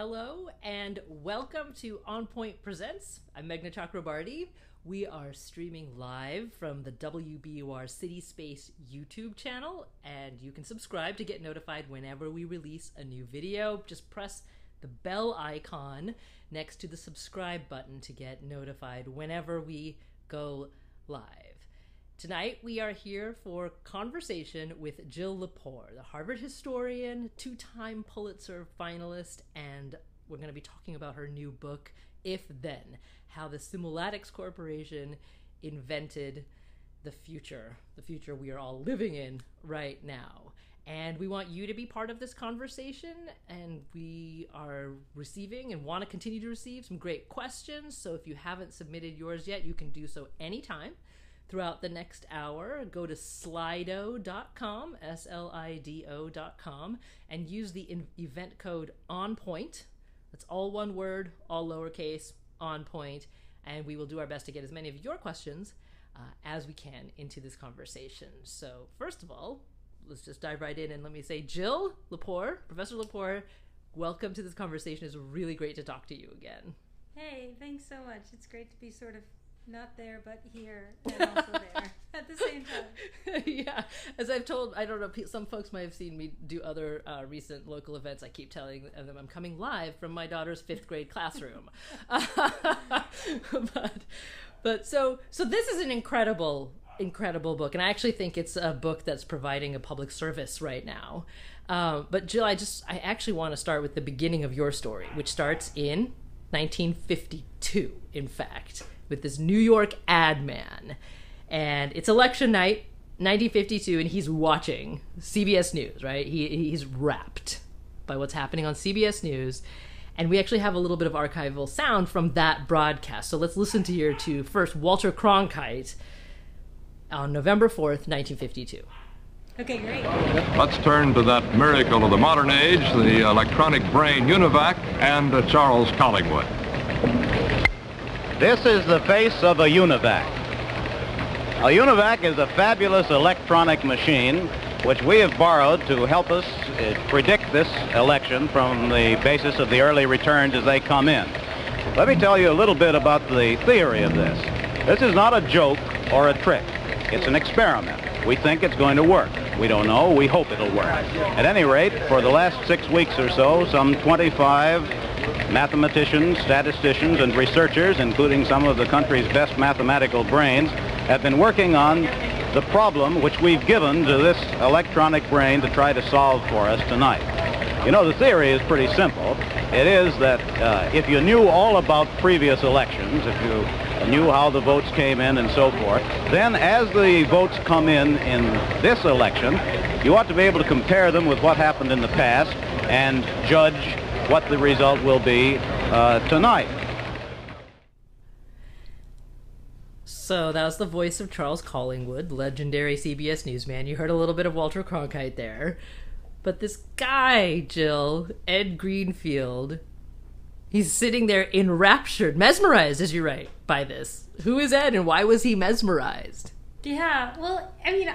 Hello and welcome to On Point Presents. I'm Meghna Chakrabarti. We are streaming live from the WBUR City Space YouTube channel, and you can subscribe to get notified whenever we release a new video. Just press the bell icon next to the subscribe button to get notified whenever we go live. Tonight, we are here for conversation with Jill Lepore, the Harvard historian, two time Pulitzer finalist, and we're going to be talking about her new book, If Then How the Simulmatics Corporation Invented the Future, the future we are all living in right now. And we want you to be part of this conversation, and we are receiving and want to continue to receive some great questions. So if you haven't submitted yours yet, you can do so anytime throughout the next hour. Go to slido.com, S L I D O.com, and use the in- event code on point. That's all one word, all lowercase, on point, and we will do our best to get as many of your questions uh, as we can into this conversation. So, first of all, let's just dive right in and let me say, Jill Lepore, Professor Lepore, welcome to this conversation. It's really great to talk to you again. Hey, thanks so much. It's great to be sort of not there but here and also there at the same time. Yeah as i've told i don't know some folks might have seen me do other uh, recent local events. I keep telling them i'm coming live from my daughter's fifth grade classroom. But but so so this is an incredible incredible book and i actually think it's a book that's providing a public service right now. Uh, but jill i just i actually want to start with the beginning of your story which starts in 1952 in fact with this New York ad man. And it's election night, 1952, and he's watching CBS News, right? He, he's rapt by what's happening on CBS News. And we actually have a little bit of archival sound from that broadcast. So let's listen to here to first Walter Cronkite on November 4th, 1952. Okay, great. Let's turn to that miracle of the modern age, the electronic brain UNIVAC, and uh, Charles Collingwood. This is the face of a UNIVAC. A UNIVAC is a fabulous electronic machine which we have borrowed to help us uh, predict this election from the basis of the early returns as they come in. Let me tell you a little bit about the theory of this. This is not a joke or a trick. It's an experiment. We think it's going to work. We don't know. We hope it'll work. At any rate, for the last six weeks or so, some 25 mathematicians, statisticians, and researchers, including some of the country's best mathematical brains, have been working on the problem which we've given to this electronic brain to try to solve for us tonight. You know, the theory is pretty simple. It is that uh, if you knew all about previous elections, if you knew how the votes came in and so forth, then as the votes come in in this election, you ought to be able to compare them with what happened in the past and judge what the result will be uh, tonight. So that was the voice of Charles Collingwood, legendary CBS newsman. You heard a little bit of Walter Cronkite there. But this guy, Jill, Ed Greenfield, he's sitting there enraptured, mesmerized, as you write, by this. Who is Ed and why was he mesmerized? Yeah, well, I mean,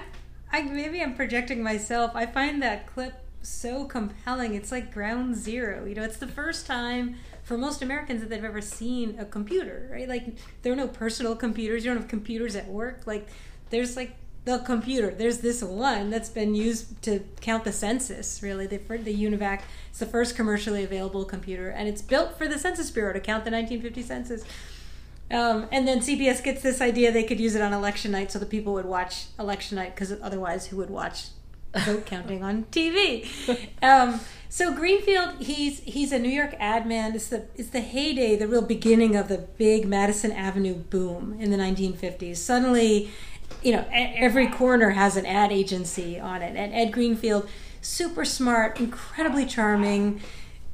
I maybe I'm projecting myself. I find that clip so compelling. It's like ground zero. You know, it's the first time for most Americans that they've ever seen a computer, right? Like there are no personal computers. You don't have computers at work. Like there's like the computer. There's this one that's been used to count the census. Really, the the Univac. It's the first commercially available computer, and it's built for the Census Bureau to count the 1950 census. Um, and then CBS gets this idea they could use it on election night so the people would watch election night because otherwise, who would watch vote counting on TV. Um, so Greenfield, he's he's a New York ad man. It's the it's the heyday, the real beginning of the big Madison Avenue boom in the 1950s. Suddenly, you know, every corner has an ad agency on it. And Ed Greenfield, super smart, incredibly charming.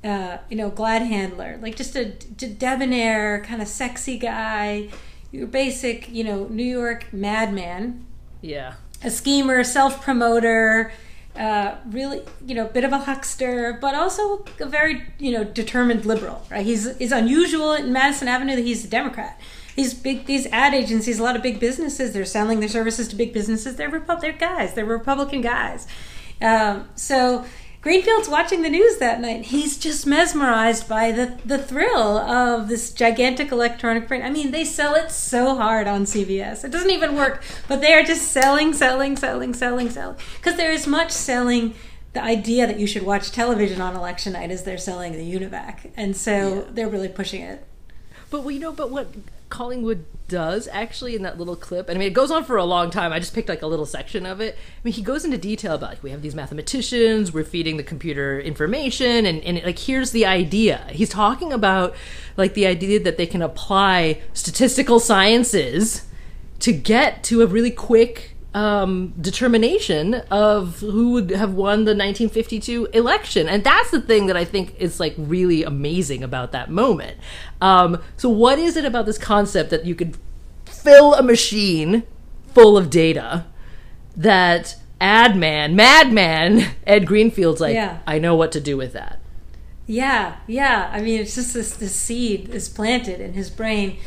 Uh, you know, glad handler, like just a, a debonair, kind of sexy guy. Your basic, you know, New York madman. Yeah a schemer, self promoter, uh, really, you know, a bit of a huckster, but also a very, you know, determined liberal. Right? He's is unusual in Madison Avenue that he's a Democrat. These big, these ad agencies, a lot of big businesses, they're selling their services to big businesses. They're Repu- they're guys, they're Republican guys. Um, so Greenfield's watching the news that night. He's just mesmerized by the, the thrill of this gigantic electronic print. I mean, they sell it so hard on CBS. It doesn't even work, but they are just selling, selling, selling, selling, selling. Because there is much selling the idea that you should watch television on election night as they're selling the UNIVAC. And so yeah. they're really pushing it. But you know, but what Collingwood does actually in that little clip, and I mean it goes on for a long time. I just picked like a little section of it. I mean he goes into detail about like we have these mathematicians, we're feeding the computer information, and and like here's the idea. He's talking about like the idea that they can apply statistical sciences to get to a really quick um, determination of who would have won the 1952 election. And that's the thing that I think is like really amazing about that moment. Um, so, what is it about this concept that you could fill a machine full of data that ad man, madman Ed Greenfield's like, yeah. I know what to do with that? Yeah, yeah. I mean, it's just this, this seed is planted in his brain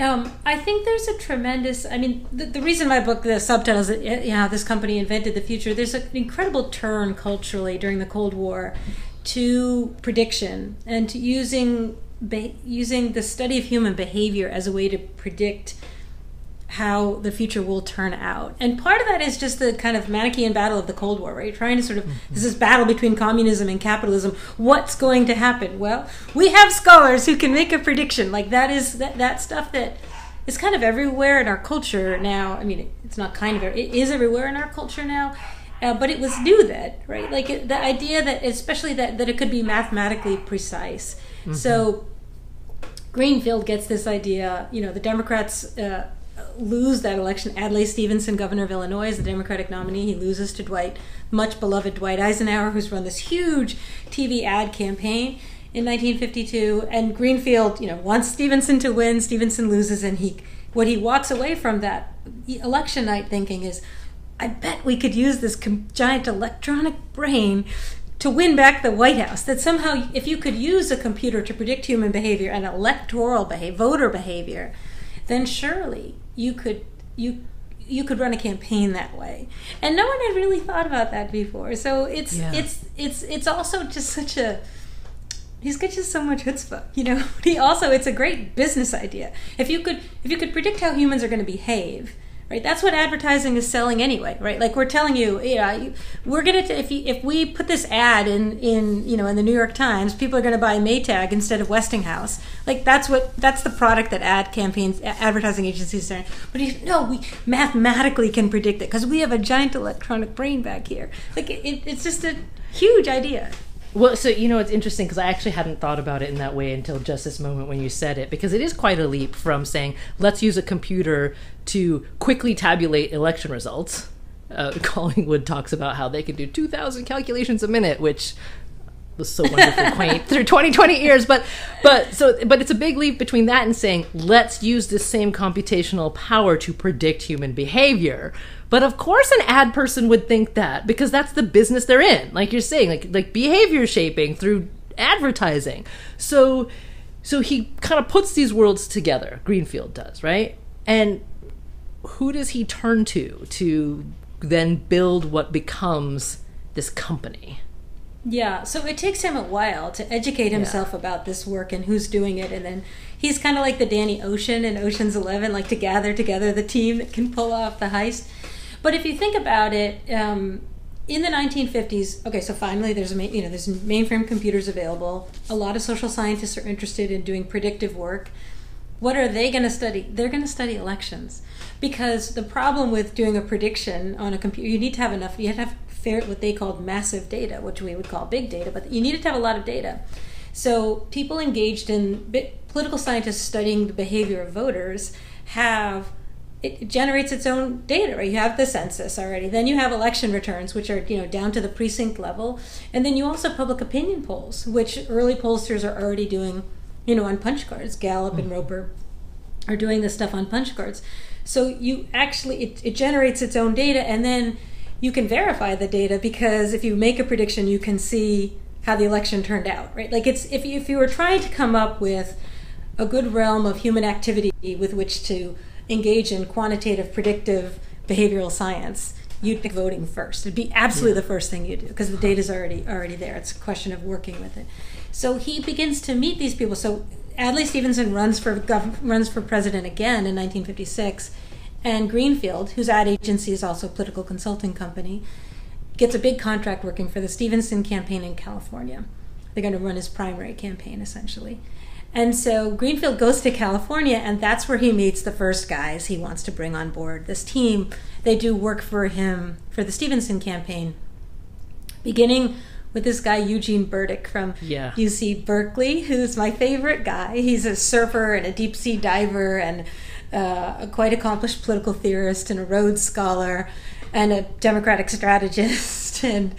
um, I think there's a tremendous. I mean, the, the reason my book, the subtitle is, yeah, this company invented the future. There's an incredible turn culturally during the Cold War to prediction and to using using the study of human behavior as a way to predict how the future will turn out. And part of that is just the kind of Manichean battle of the Cold War, right? Trying to sort of, mm-hmm. this is battle between communism and capitalism. What's going to happen? Well, we have scholars who can make a prediction. Like that is that, that stuff that is kind of everywhere in our culture now. I mean, it's not kind of, it is everywhere in our culture now. Uh, but it was new then, right? Like it, the idea that, especially that, that it could be mathematically precise. Mm-hmm. So Greenfield gets this idea, you know, the Democrats uh, lose that election. Adlai Stevenson, governor of Illinois, is the Democratic nominee. He loses to Dwight, much beloved Dwight Eisenhower, who's run this huge TV ad campaign in 1952. And Greenfield, you know, wants Stevenson to win. Stevenson loses, and he what he walks away from that election night thinking is, I bet we could use this giant electronic brain to win back the White House. That somehow, if you could use a computer to predict human behavior and electoral behavior, voter behavior, then surely you could you you could run a campaign that way. And no one had really thought about that before. So it's yeah. it's it's it's also just such a he's got just so much chutzpah you know? He also it's a great business idea. If you could if you could predict how humans are going to behave right? That's what advertising is selling anyway right? Like we're telling you you know, we're gonna if you, if we put this ad in in you know in the new york times people are to buy maytag instead of westinghouse. Like that's what that's the product that ad campaigns advertising agencies are. But you, no we mathematically can predict it because we have a giant electronic brain back here. Like it, it's just a huge idea. Well, so you know it's interesting because I actually hadn't thought about it in that way until just this moment when you said it because it is quite a leap from saying let's use a computer to quickly tabulate election results. Uh, Collingwood talks about how they can do 2,000 calculations a minute, which was so wonderful quaint through 2020 years. But but so but it's a big leap between that and saying let's use this same computational power to predict human behavior. But of course an ad person would think that because that's the business they're in. Like you're saying like like behavior shaping through advertising. So so he kind of puts these worlds together greenfield does right? And who does he turn to to then build what becomes this company? Yeah, so it takes him a while to educate himself yeah. about this work and who's doing it, and then he's kind of like the Danny Ocean in Ocean's Eleven, like to gather together the team that can pull off the heist. But if you think about it, um, in the 1950s, okay, so finally there's a you know there's mainframe computers available. A lot of social scientists are interested in doing predictive work. What are they going to study? They're going to study elections because the problem with doing a prediction on a computer, you need to have enough. You have to have fair, what they called massive data, which we would call big data, but you needed to have a lot of data. So people engaged in political scientists studying the behavior of voters have it generates its own data right you have the census already then you have election returns which are you know down to the precinct level and then you also have public opinion polls which early pollsters are already doing you know on punch cards gallup and hmm. roper are doing this stuff on punch cards so you actually it, it generates its own data, and then you can verify the data because if you make a prediction, you can see how the election turned out, right? Like it's if you, if you were trying to come up with a good realm of human activity with which to engage in quantitative predictive behavioral science, you'd pick voting first. It'd be absolutely the first thing you do because the data's already already there. It's a question of working with it. So he begins to meet these people. So Adlai Stevenson runs for gov- runs for president again in 1956, and Greenfield, whose ad agency is also a political consulting company, gets a big contract working for the Stevenson campaign in California. They're going to run his primary campaign essentially. And so Greenfield goes to California, and that's where he meets the first guys he wants to bring on board this team. They do work for him for the Stevenson campaign, beginning with this guy Eugene Burdick from Yeah. UC Berkeley, who's my favorite guy. He's a surfer and a deep sea diver and uh, a quite accomplished political theorist and a Rhodes Scholar and a Democratic strategist. And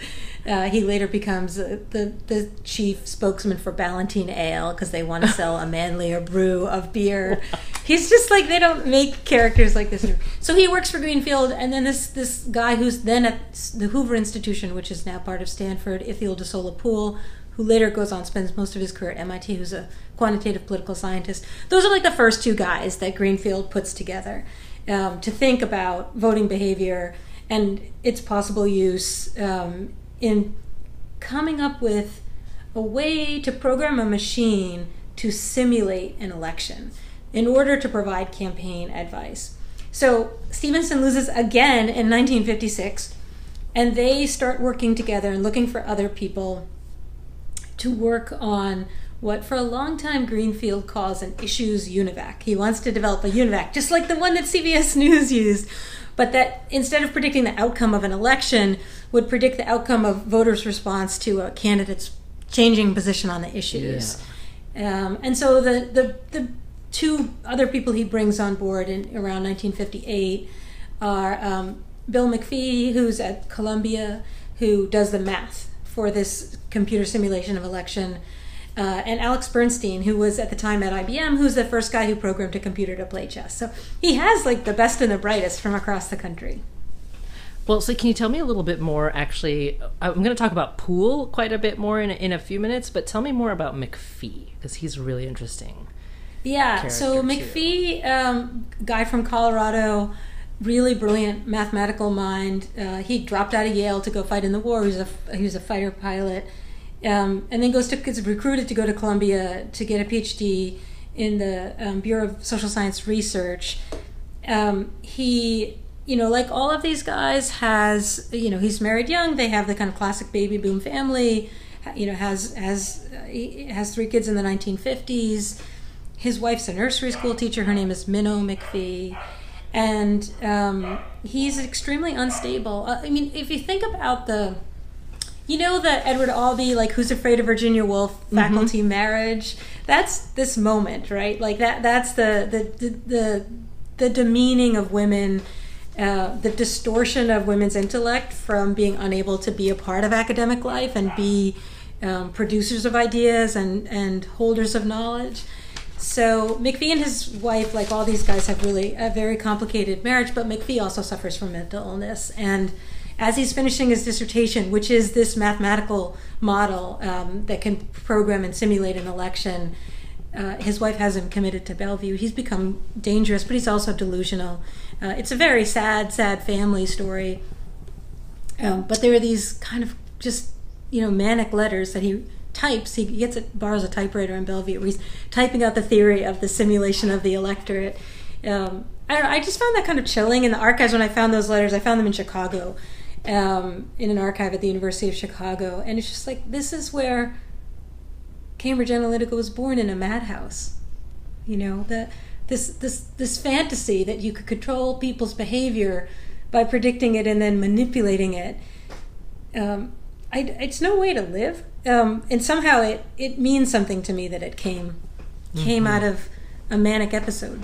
uh, he later becomes uh, the the chief spokesman for Ballantine Ale because they want to sell a manlier brew of beer. He's just like they don't make characters like this. So he works for Greenfield, and then this this guy who's then at the Hoover Institution, which is now part of Stanford, Ithiel de Sola Pool, who later goes on spends most of his career at MIT, who's a quantitative political scientist. Those are like the first two guys that Greenfield puts together um, to think about voting behavior and its possible use um, in coming up with a way to program a machine to simulate an election in order to provide campaign advice. So Stevenson loses again in 1956, and they start working together and looking for other people to work on what for a long time Greenfield calls an issues UNIVAC. He wants to develop a UNIVAC, just like the one that CBS News used, but that instead of predicting the outcome of an election, would predict the outcome of voters' response to a candidate's changing position on the issues. Um, and so the, the, the two other people he brings on board in around 1958 are um, Bill McPhee, who's at Columbia, who does the math for this computer simulation of election, uh, and Alex Bernstein, who was at the time at IBM, who's the first guy who programmed a computer to play chess. So he has like the best and the brightest from across the country. Well, so can you tell me a little bit more? Actually, I'm going to talk about Pool quite a bit more in, in a few minutes, but tell me more about McPhee because he's really interesting. Yeah, so. McPhee, um, guy from Colorado, really brilliant mathematical mind. Uh, he dropped out of Yale to go fight in the war. He was a he was a fighter pilot, um, and then goes to gets recruited to go to Columbia to get a PhD in the um, Bureau of Social Science Research. Um, he, you know, like all of these guys, has you know he's married young. They have the kind of classic baby boom family. You know, has has uh, has three kids in the 1950s his wife's a nursery school teacher. Her name is Minnow McPhee. And um, he's extremely unstable. Uh, I mean, if you think about the, you know, the Edward Albee, like Who's Afraid of Virginia Woolf faculty marriage? That's this moment, right? Like that. That's the the the the, the demeaning of women. Uh, the distortion of women's intellect from being unable to be a part of academic life and be um, producers of ideas and, and holders of knowledge. So McPhee and his wife, like all these guys, have really a very complicated marriage. But McPhee also suffers from mental illness, and as he's finishing his dissertation, which is this mathematical model um, that can program and simulate an election, uh, his wife has him committed to Bellevue. He's become dangerous, but he's also delusional. Uh, it's a very sad, sad family story. Um, but there are these kind of just you know manic letters that he types. He gets it, borrows a typewriter in Bellevue. Where he's typing out the theory of the simulation of the electorate. Um, I, know, I just found that kind of chilling in the archives when I found those letters. I found them in Chicago, um, in an archive at the University of Chicago, and it's just like this is where Cambridge Analytica was born in a madhouse. You know that this this this fantasy that you could control people's behavior by predicting it and then manipulating it. Um, I, it's no way to live, um, and somehow it, it means something to me that it came came out of a manic episode.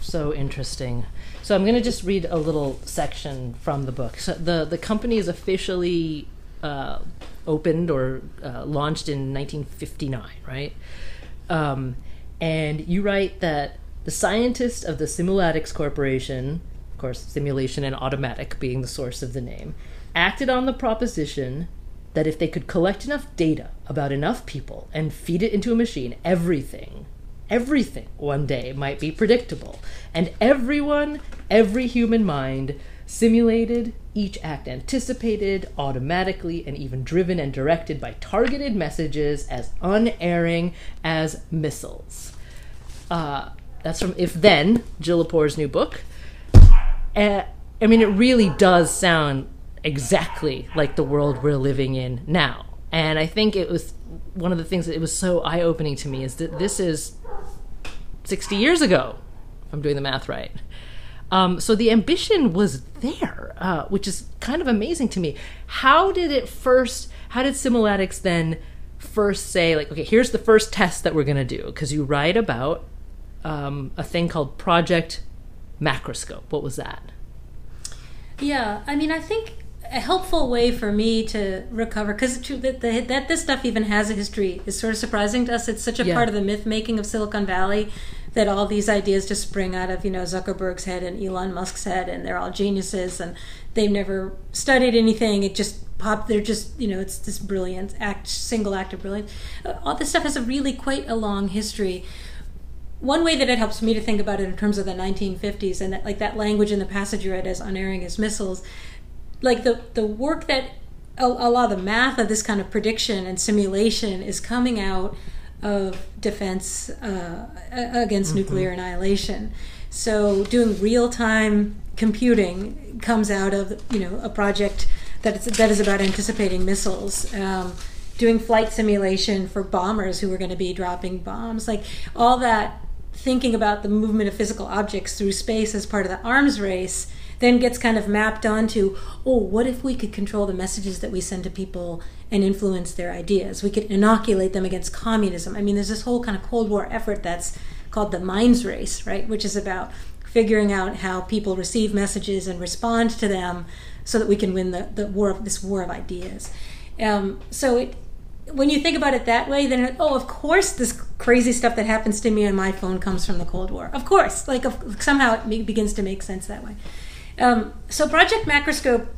So interesting. So I'm going to just read a little section from the book. So the the company is officially uh, opened or uh, launched in 1959, right? Um, and you write that the scientists of the Simulmatics Corporation, of course, simulation and automatic being the source of the name, acted on the proposition that if they could collect enough data about enough people and feed it into a machine, everything, everything one day might be predictable. And everyone, every human mind, simulated, each act anticipated, automatically, and even driven and directed by targeted messages as unerring as missiles. Uh, that's from If Then, Jill new book. Uh, I mean, it really does sound exactly like the world we're living in now. And I think it was one of the things that it was so eye opening to me is that this is 60 years ago, if I'm doing the math right. Um, so the ambition was there, uh, which is kind of amazing to me. How did it first, how did Simulmatics then first say, like, okay, here's the first test that we're going to do? Because you write about um, a thing called Project Macroscope. What was that? Yeah, I mean, I think a helpful way for me to recover because that, that this stuff even has a history is sort of surprising to us. It's such a Yeah. part of the myth making of Silicon Valley that all these ideas just spring out of you know Zuckerberg's head and Elon Musk's head, and they're all geniuses, and they've never studied anything. It just popped. They're just you know it's this brilliant act, single act of brilliance. Uh, All this stuff has a really quite a long history one way that it helps me to think about it in terms of the 1950s and that, like that language in the passage you read as unerring as missiles, like the the work that a, a lot of the math of this kind of prediction and simulation is coming out of defense uh, against nuclear annihilation. So doing real time computing comes out of you know a project that is that is about anticipating missiles. Um, doing flight simulation for bombers who are going to be dropping bombs, like all that thinking about the movement of physical objects through space as part of the arms race then gets kind of mapped onto oh what if we could control the messages that we send to people and influence their ideas we could inoculate them against communism i mean there's this whole kind of cold war effort that's called the minds race right which is about figuring out how people receive messages and respond to them so that we can win the, the war of this war of ideas um, so it when you think about it that way, then oh, of course, this crazy stuff that happens to me on my phone comes from the Cold War. Of course, like of, somehow it be- begins to make sense that way. Um, so Project Macroscope.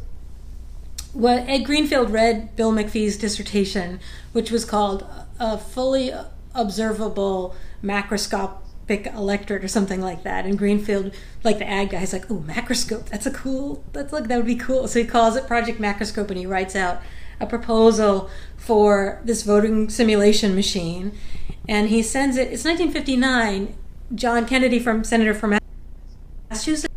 What Ed Greenfield read Bill McPhee's dissertation, which was called "A Fully Observable Macroscopic Electorate" or something like that. And Greenfield, like the ad guy, is like, "Oh, macroscope. That's a cool. That's like that would be cool." So he calls it Project Macroscope, and he writes out a proposal for this voting simulation machine, and he sends it. It's 1959. John Kennedy, from Senator from Massachusetts,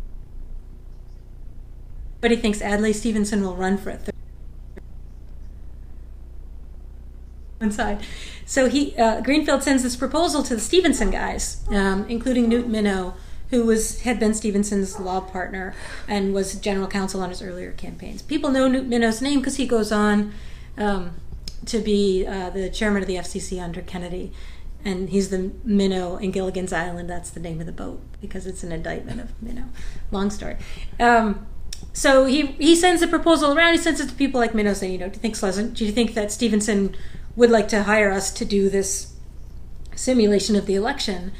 but he thinks Adlai Stevenson will run for it. Inside, so he uh, Greenfield sends this proposal to the Stevenson guys, um, including Newt Minow, who was had been Stevenson's law partner and was general counsel on his earlier campaigns. People know Newt Minow's name because he goes on um, to be uh, the chairman of the FCC under Kennedy, and he's the minnow in Gilligan's Island. That's the name of the boat because it's an indictment of Minow. Long story. Um, so he he sends the proposal around. He sends it to people like Minow, saying, you know, do you think Sleason, do you think that Stevenson would like to hire us to do this simulation of the election?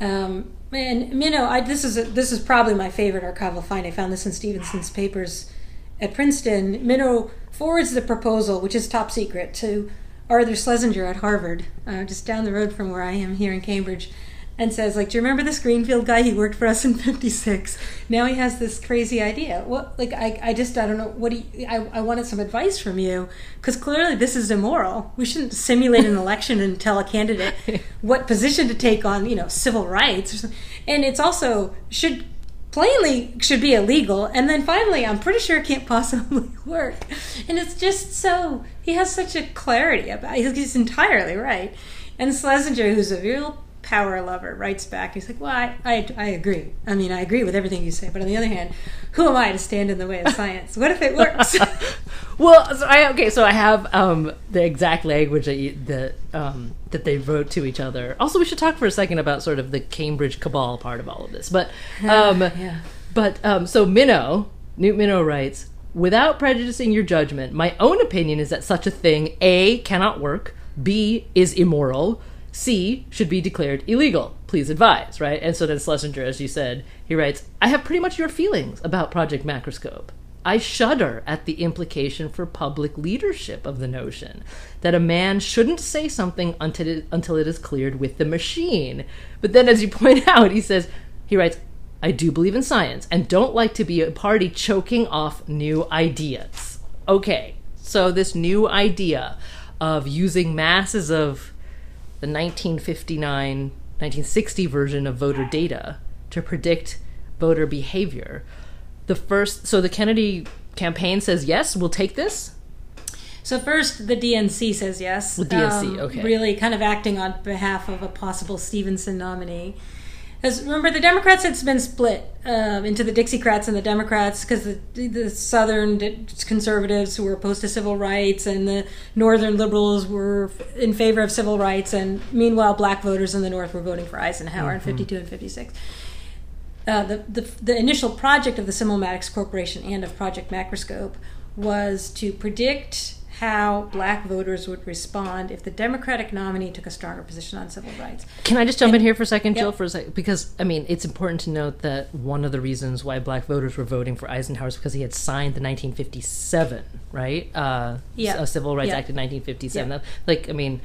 Um, and Minow, I, this is a, this is probably my favorite archival find. I found this in Stevenson's papers at Princeton. Minow forwards the proposal, which is top secret, to Arthur Schlesinger at Harvard, uh, just down the road from where I am here in Cambridge, and says, like, do you remember this Greenfield guy? He worked for us in '56. Now he has this crazy idea. What? Like, I, I just, I don't know. What do you, I, I wanted some advice from you because clearly this is immoral. We shouldn't simulate an election and tell a candidate what position to take on, you know, civil rights, or something. and it's also should plainly should be illegal. And then finally, I'm pretty sure it can't possibly work. And it's just so he has such a clarity about it. He's entirely right. And Schlesinger, who's a real power lover, writes back. He's like, "Well, I, I, I agree. I mean, I agree with everything you say. But on the other hand, who am I to stand in the way of science? What if it works?" Well, so I okay, so I have um, the exact language that you, that um, that they wrote to each other. Also, we should talk for a second about sort of the Cambridge cabal part of all of this. But um, yeah. but um, so Minow, Newt Minow writes, without prejudicing your judgment, my own opinion is that such a thing a cannot work, b is immoral, c should be declared illegal. Please advise, right? And so then Schlesinger, as you said, he writes, I have pretty much your feelings about Project Macroscope. I shudder at the implication for public leadership of the notion that a man shouldn't say something until it, until it is cleared with the machine. But then, as you point out, he says, he writes, I do believe in science and don't like to be a party choking off new ideas. Okay, so this new idea of using masses of the 1959 1960 version of voter data to predict voter behavior. The first, so the Kennedy campaign says, yes, we'll take this. So first, the DNC says yes. The DNC, um, okay. Really, kind of acting on behalf of a possible Stevenson nominee. Because remember, the Democrats had been split um, into the Dixiecrats and the Democrats because the, the Southern conservatives who were opposed to civil rights and the Northern liberals were in favor of civil rights. And meanwhile, black voters in the North were voting for Eisenhower mm-hmm. in 52 and 56. Uh, the, the, the initial project of the Simulmatics Corporation and of Project Macroscope was to predict how black voters would respond if the Democratic nominee took a stronger position on civil rights. Can I just jump and, in here for a second, Jill, yep. for a second? Because, I mean, it's important to note that one of the reasons why black voters were voting for Eisenhower is because he had signed the 1957, right? Uh, yeah. Civil Rights yep. Act of 1957. Yep. Like, I mean,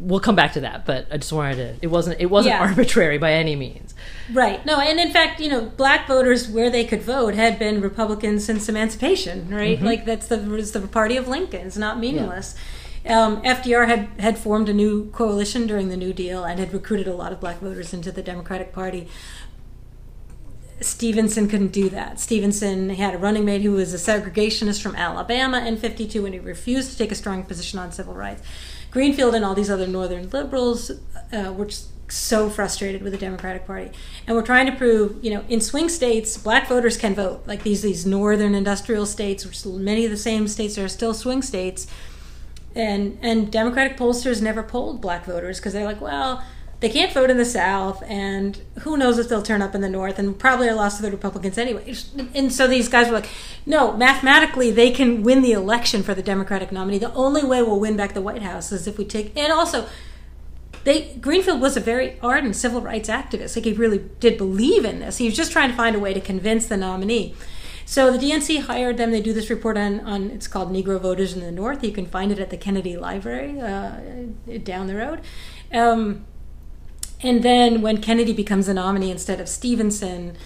we'll come back to that, but I just wanted to. It wasn't. It wasn't yeah. arbitrary by any means. Right. No, and in fact, you know, black voters where they could vote had been Republicans since emancipation. Right. Mm-hmm. Like that's the was the party of Lincoln. It's not meaningless. Yeah. Um, FDR had had formed a new coalition during the New Deal and had recruited a lot of black voters into the Democratic Party. Stevenson couldn't do that. Stevenson had a running mate who was a segregationist from Alabama in 52 and he refused to take a strong position on civil rights. Greenfield and all these other northern liberals uh, were so frustrated with the Democratic Party, and we're trying to prove, you know, in swing states, black voters can vote. Like these these northern industrial states, which many of the same states are still swing states, and and Democratic pollsters never polled black voters because they're like, well they can't vote in the South, and who knows if they'll turn up in the North, and probably are lost to the Republicans anyway. And so these guys were like, no, mathematically, they can win the election for the Democratic nominee. The only way we'll win back the White House is if we take, and also, they Greenfield was a very ardent civil rights activist. Like he really did believe in this. He was just trying to find a way to convince the nominee. So the DNC hired them. They do this report on, on it's called Negro Voters in the North. You can find it at the Kennedy Library uh, down the road. Um, and then when Kennedy becomes a nominee instead of Stevenson,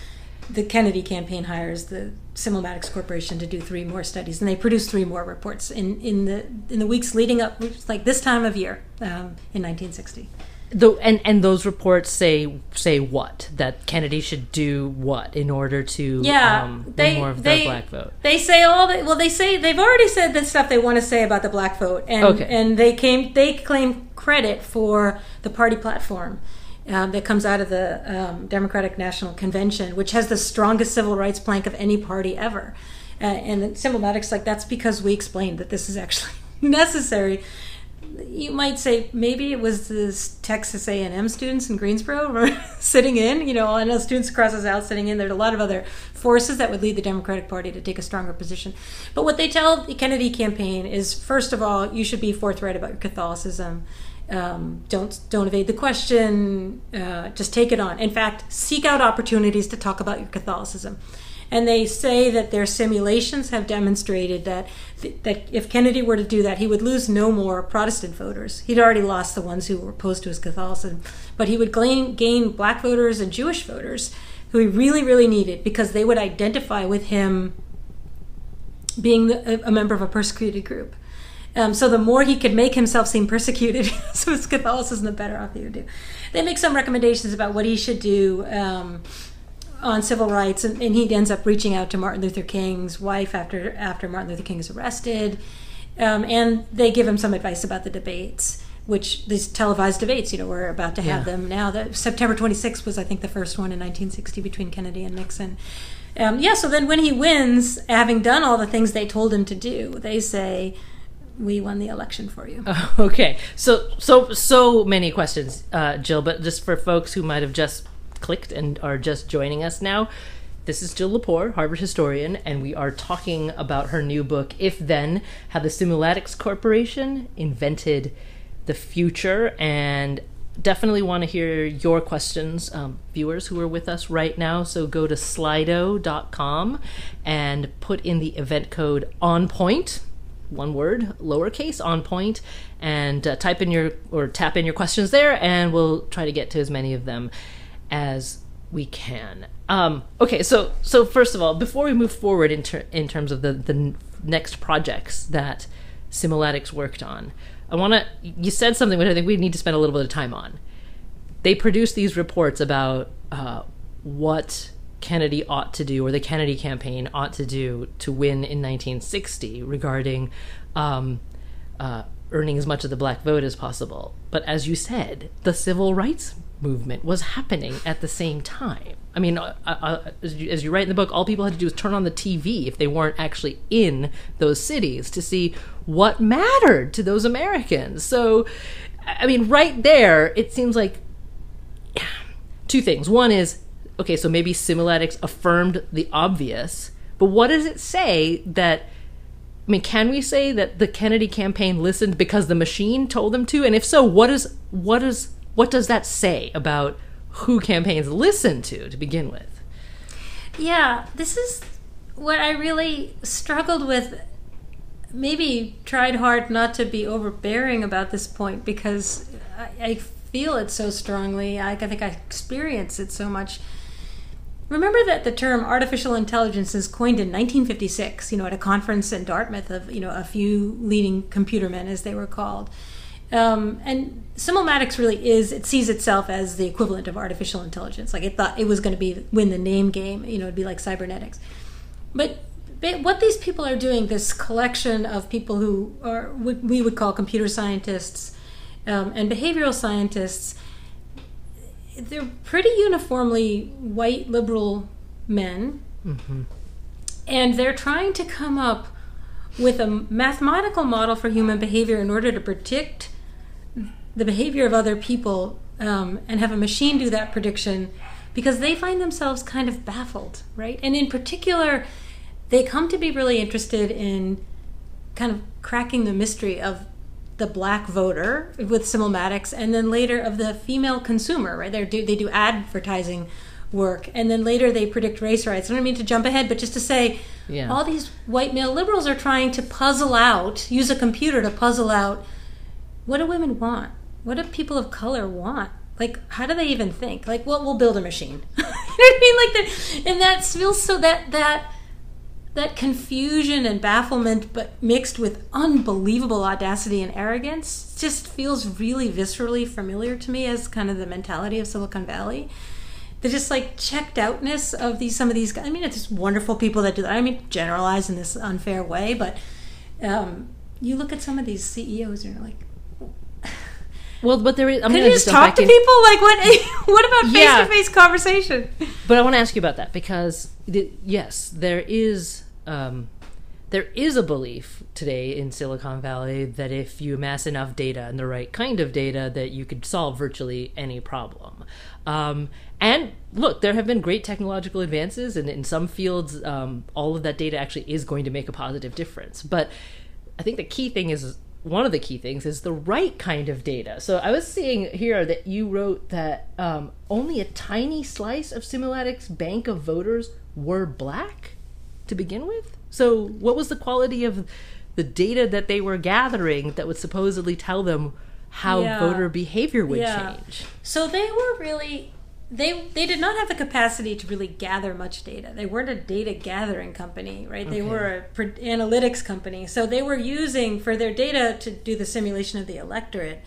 the Kennedy campaign hires the Simulmatics Corporation to do three more studies, and they produce three more reports in, in the in the weeks leading up, like this time of year um, in 1960. The, and and those reports say say what that Kennedy should do what in order to yeah um, they, more of they, the black vote. They say all the well they say they've already said the stuff they want to say about the black vote and okay. and they came they claim credit for the party platform um, that comes out of the um, Democratic National Convention, which has the strongest civil rights plank of any party ever. Uh, and Simulmatics, like that's because we explained that this is actually necessary. You might say maybe it was the Texas A&M students in Greensboro sitting in. You know, I know students across the South sitting in. There's a lot of other forces that would lead the Democratic Party to take a stronger position. But what they tell the Kennedy campaign is, first of all, you should be forthright about your Catholicism um, don't don't evade the question. Uh, just take it on. In fact, seek out opportunities to talk about your Catholicism. And they say that their simulations have demonstrated that that if Kennedy were to do that, he would lose no more Protestant voters. He'd already lost the ones who were opposed to his Catholicism, but he would gain, gain black voters and Jewish voters who he really, really needed because they would identify with him being the, a member of a persecuted group. Um, so the more he could make himself seem persecuted, so his Catholicism, the better off he would do. They make some recommendations about what he should do um, on civil rights, and, and, he ends up reaching out to Martin Luther King's wife after after Martin Luther King is arrested, um, and they give him some advice about the debates. Which these televised debates, you know, we're about to have yeah. them now. That September 26th was, I think, the first one in 1960 between Kennedy and Nixon. Um, yeah, so then when he wins, having done all the things they told him to do, they say, we won the election for you. okay, so so so many questions, uh, Jill. But just for folks who might have just clicked and are just joining us now, this is Jill Lepore, Harvard historian, and we are talking about her new book, If Then: How the Simulmatics Corporation Invented the Future, and definitely want to hear your questions, um, viewers who are with us right now. So go to slido.com and put in the event code on point one word, lowercase, on point, and uh, type in your or tap in your questions there, and we'll try to get to as many of them as we can. Um, okay, so so first of all, before we move forward in, ter- in terms of the the next projects that Simulmatics worked on, I want to. You said something which I think we need to spend a little bit of time on. They produce these reports about uh, what Kennedy ought to do, or the Kennedy campaign ought to do to win in 1960 regarding um, uh, earning as much of the black vote as possible. But as you said, the civil rights movement was happening at the same time. I mean, uh, uh, as, you, as you write in the book, all people had to do was turn on the TV if they weren't actually in those cities to see what mattered to those Americans. So, I mean, right there, it seems like two things. One is, okay, so maybe Simulmatics affirmed the obvious, but what does it say that? I mean, can we say that the Kennedy campaign listened because the machine told them to? And if so, what is what is what does that say about who campaigns listen to to begin with? Yeah, this is what I really struggled with. Maybe tried hard not to be overbearing about this point because I, I feel it so strongly. I, I think I experience it so much. Remember that the term artificial intelligence is coined in 1956, you know, at a conference in Dartmouth of, you know, a few leading computer men, as they were called. Um, and Simulmatics really is, it sees itself as the equivalent of artificial intelligence. Like it thought it was going to be win the name game, you know, it'd be like cybernetics. But, what these people are doing, this collection of people who are what we would call computer scientists um, and behavioral scientists, they're pretty uniformly white liberal men. Mm-hmm. And they're trying to come up with a mathematical model for human behavior in order to predict the behavior of other people um, and have a machine do that prediction because they find themselves kind of baffled, right? And in particular, they come to be really interested in kind of cracking the mystery of the black voter with Simulmatics, and then later of the female consumer, right? They do they do advertising work, and then later they predict race rights. I don't mean to jump ahead, but just to say, Yeah. all these white male liberals are trying to puzzle out, use a computer to puzzle out, what do women want? What do people of color want? Like, how do they even think? Like, well, we'll build a machine. you know what I mean? Like that, and that feels so that that that confusion and bafflement, but mixed with unbelievable audacity and arrogance, just feels really viscerally familiar to me as kind of the mentality of Silicon Valley. The just like checked outness of these some of these guys. I mean, it's just wonderful people that do that. I mean, generalize in this unfair way, but um, you look at some of these CEOs and you're like, Well, but there is. I'm could you just talk to in- people? Like, what? what about face to face conversation? But I want to ask you about that because th- yes, there is um, there is a belief today in Silicon Valley that if you amass enough data and the right kind of data, that you could solve virtually any problem. Um, and look, there have been great technological advances, and in some fields, um, all of that data actually is going to make a positive difference. But I think the key thing is one of the key things is the right kind of data. So I was seeing here that you wrote that um, only a tiny slice of Simulmatics' bank of voters were black to begin with. So what was the quality of the data that they were gathering that would supposedly tell them how Yeah. voter behavior would Yeah. change? So they were really they they did not have the capacity to really gather much data. They weren't a data gathering company, right? They Okay. were a analytics company. So they were using for their data to do the simulation of the electorate.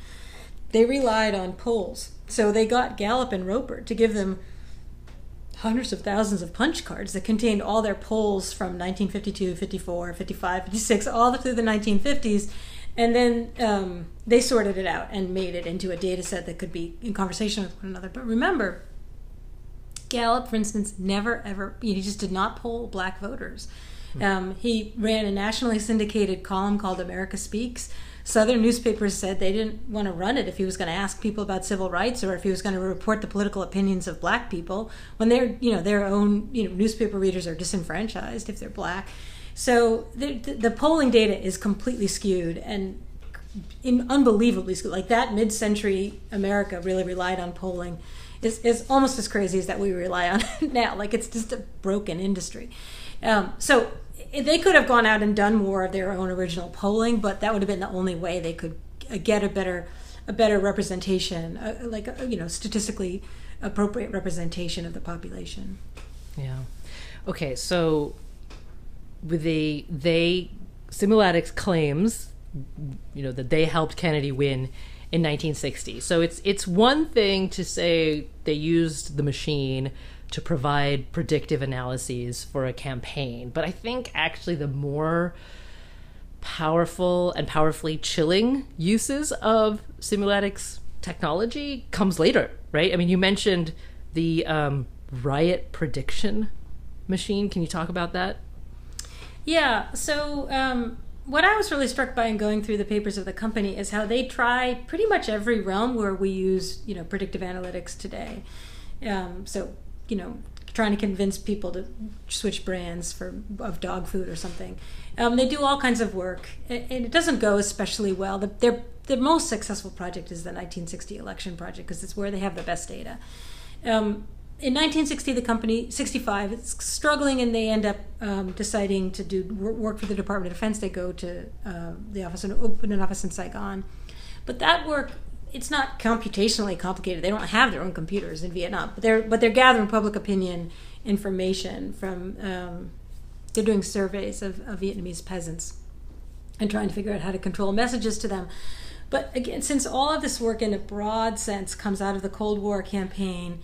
They relied on polls. So they got Gallup and Roper to give them hundreds of thousands of punch cards that contained all their polls from 1952, 54, 55, 56, all through the 1950s. And then um, they sorted it out and made it into a data set that could be in conversation with one another. But remember, Gallup, for instance, never ever, he just did not poll black voters. Um, he ran a nationally syndicated column called America Speaks. Southern newspapers said they didn't want to run it if he was going to ask people about civil rights or if he was going to report the political opinions of black people when their you know their own you know newspaper readers are disenfranchised if they're black. So the, the, polling data is completely skewed and in unbelievably skewed. Like that mid-century America really relied on polling is, is almost as crazy as that we rely on now. Like it's just a broken industry. Um, so they could have gone out and done more of their own original polling, but that would have been the only way they could uh, get a better a better representation, uh, like uh, you know, statistically appropriate representation of the population. Yeah. Okay, so with the they Simulmatics claims, you know, that they helped Kennedy win in 1960. So it's it's one thing to say they used the machine to provide predictive analyses for a campaign, but I think actually the more powerful and powerfully chilling uses of Simulmatics technology comes later, right? I mean, you mentioned the um, riot prediction machine. Can you talk about that? Yeah. So, um, what I was really struck by in going through the papers of the company is how they try pretty much every realm where we use, you know, predictive analytics today. Um, so, you know, trying to convince people to switch brands for of dog food or something. Um, they do all kinds of work, and it doesn't go especially well. The, their the most successful project is the 1960 election project because it's where they have the best data. Um, in 1960, the company 65 it's struggling, and they end up um, deciding to do work for the Department of Defense. They go to uh, the office and open an office in Saigon, but that work it's not computationally complicated. They don't have their own computers in Vietnam, but they're but they're gathering public opinion information from. Um, they're doing surveys of, of Vietnamese peasants and trying to figure out how to control messages to them. But again, since all of this work in a broad sense comes out of the Cold War campaign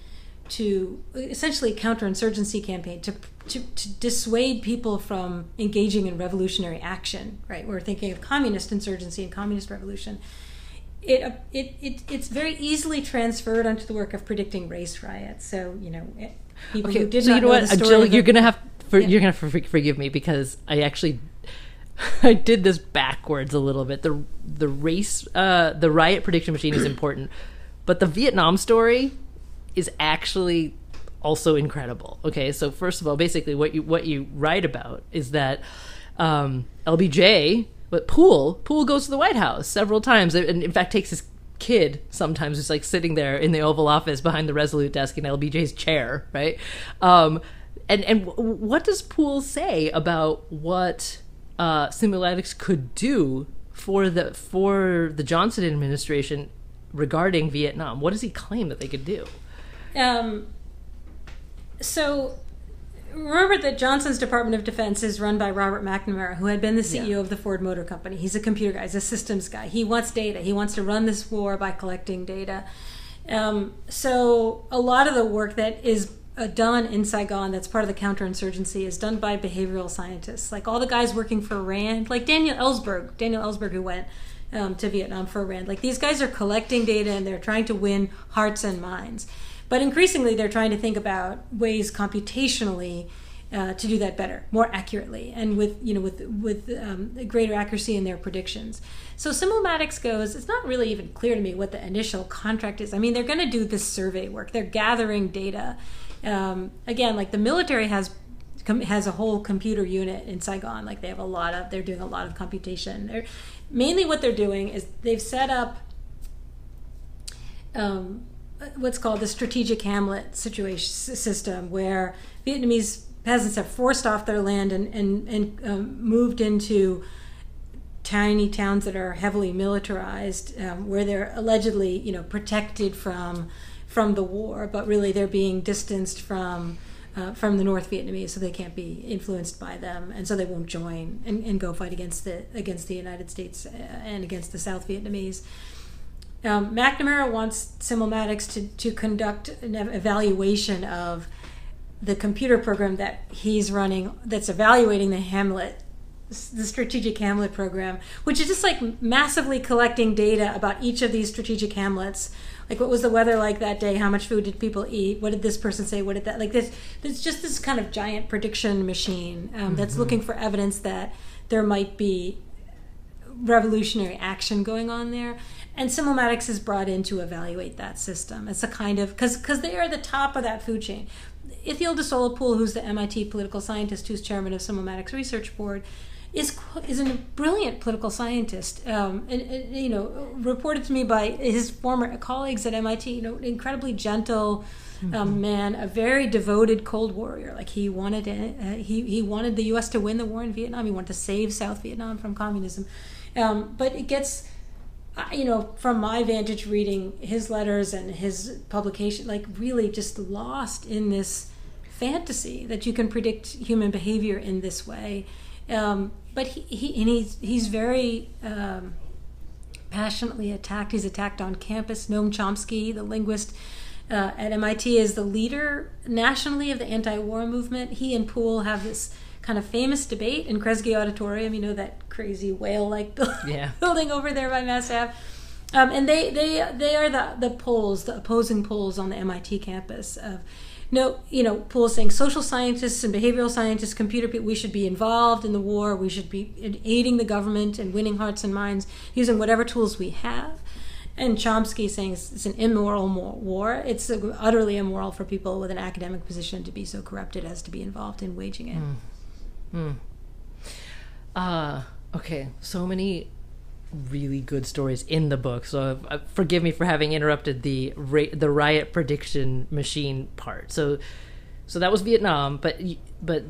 to essentially counterinsurgency campaign to, to, to dissuade people from engaging in revolutionary action, right? We're thinking of communist insurgency and communist revolution it, it, it it's very easily transferred onto the work of predicting race riots. So you know, people okay, who did so not you know, know what, the story Jill, you're gonna have for, Yeah. you're have to for- forgive me because I actually I did this backwards a little bit. The the race uh, the riot prediction machine is important, but the Vietnam story is actually also incredible. Okay, so first of all, basically what you what you write about is that um, LBJ, but Pool Pool goes to the White House several times, and in fact takes his kid sometimes who's like sitting there in the Oval Office behind the Resolute desk in LBJ's chair, right? Um, and and what does Pool say about what uh, Simulmatics could do for the for the Johnson administration regarding Vietnam? What does he claim that they could do? Um, so remember that Johnson's Department of Defense is run by Robert McNamara, who had been the CEO Yeah. of the Ford Motor Company. He's a computer guy, he's a systems guy. He wants data. He wants to run this war by collecting data. Um, so a lot of the work that is uh, done in Saigon, that's part of the counterinsurgency, is done by behavioral scientists, like all the guys working for Rand, like Daniel Ellsberg, Daniel Ellsberg, who went um, to Vietnam for Rand. Like these guys are collecting data and they're trying to win hearts and minds. But increasingly, they're trying to think about ways computationally uh, to do that better, more accurately, and with you know with with um, greater accuracy in their predictions. So Simulmatics goes. It's not really even clear to me what the initial contract is. I mean, they're going to do this survey work. They're gathering data. Um, again, like the military has has a whole computer unit in Saigon. Like they have a lot of. They're doing a lot of computation. They're mainly what they're doing is they've set up um, what's called the strategic hamlet situation system, where Vietnamese peasants have forced off their land and and, and um, moved into tiny towns that are heavily militarized, um, where they're allegedly you know protected from from the war, but really they're being distanced from. Uh, from the North Vietnamese, so they can't be influenced by them, and so they won't join and, and go fight against the against the United States uh, and against the South Vietnamese. Um, McNamara wants Simulmatics to, to conduct an evaluation of the computer program that he's running that's evaluating the Hamlet, the strategic Hamlet program, which is just like massively collecting data about each of these strategic hamlets. Like, what was the weather like that day? How much food did people eat? What did this person say? What did that like? This, it's just this kind of giant prediction machine um, that's looking for evidence that there might be revolutionary action going on there and Simulmatics is brought in to evaluate that system. It's a kind of because because they are the top of that food chain. Ithiel de Sola Pool, who's the MIT political scientist, who's chairman of Simulmatics Research Board, is is a brilliant political scientist. Um, and, and, you know, reported to me by his former colleagues at MIT. You know, incredibly gentle. Um, man, a very devoted Cold Warrior. Like he wanted, uh, he he wanted the U.S. to win the war in Vietnam. He wanted to save South Vietnam from communism. Um, but it gets you know, from my vantage reading his letters and his publication, like really just lost in this fantasy that you can predict human behavior in this way. Um, but he, he and he's he's very um, passionately attacked. He's attacked on campus. Noam Chomsky, the linguist uh, at MIT, is the leader nationally of the anti-war movement. He and Pool have this kind of famous debate in Kresge Auditorium. You know that crazy whale-like building, Yeah. building over there by Mass Ave. Um, and they, they they are the the poles, the opposing poles on the MIT campus of no, you know, Pool saying social scientists and behavioral scientists, computer people, we should be involved in the war. We should be aiding the government and winning hearts and minds using whatever tools we have. And Chomsky saying it's, it's an immoral war. It's utterly immoral for people with an academic position to be so corrupted as to be involved in waging it. Uh, okay, so many really good stories in the book. So uh, forgive me for having interrupted the ra- the riot prediction machine part. So so that was Vietnam, but but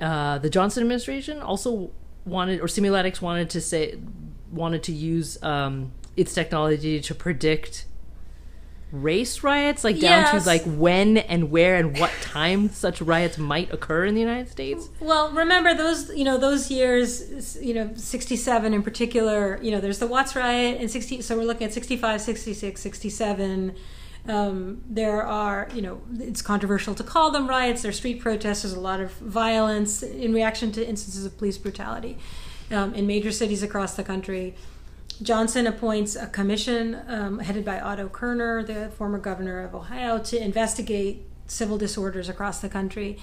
uh, the Johnson administration also wanted or Simulmatics wanted to say wanted to use um, its technology to predict race riots like down Yes. to like when and where and what time such riots might occur in the United States. Well, remember those, you know, those years, you know, 67 in particular, you know, there's the Watts riot in 60, so we're looking at 65, 66, 67. Um, there are, you know, it's controversial to call them riots. They're street protests. There's a lot of violence in reaction to instances of police brutality um, in major cities across the country. Johnson appoints a commission um, headed by Otto Kerner, the former governor of Ohio, to investigate civil disorders across the country.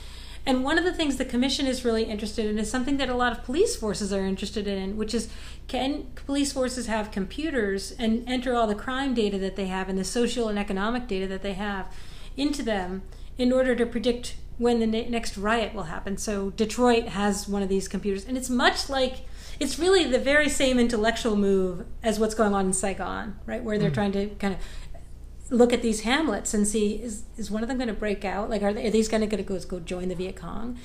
And one of the things the commission is really interested in is something that a lot of police forces are interested in, which is can police forces have computers and enter all the crime data that they have and the social and economic data that they have into them in order to predict when the next riot will happen. So Detroit has one of these computers, and it's much like it's really the very same intellectual move as what's going on in Saigon, right? Where they're trying to kind of look at these hamlets and see is, is one of them going to break out? Like, are, they, are these going to go go join the Viet Cong?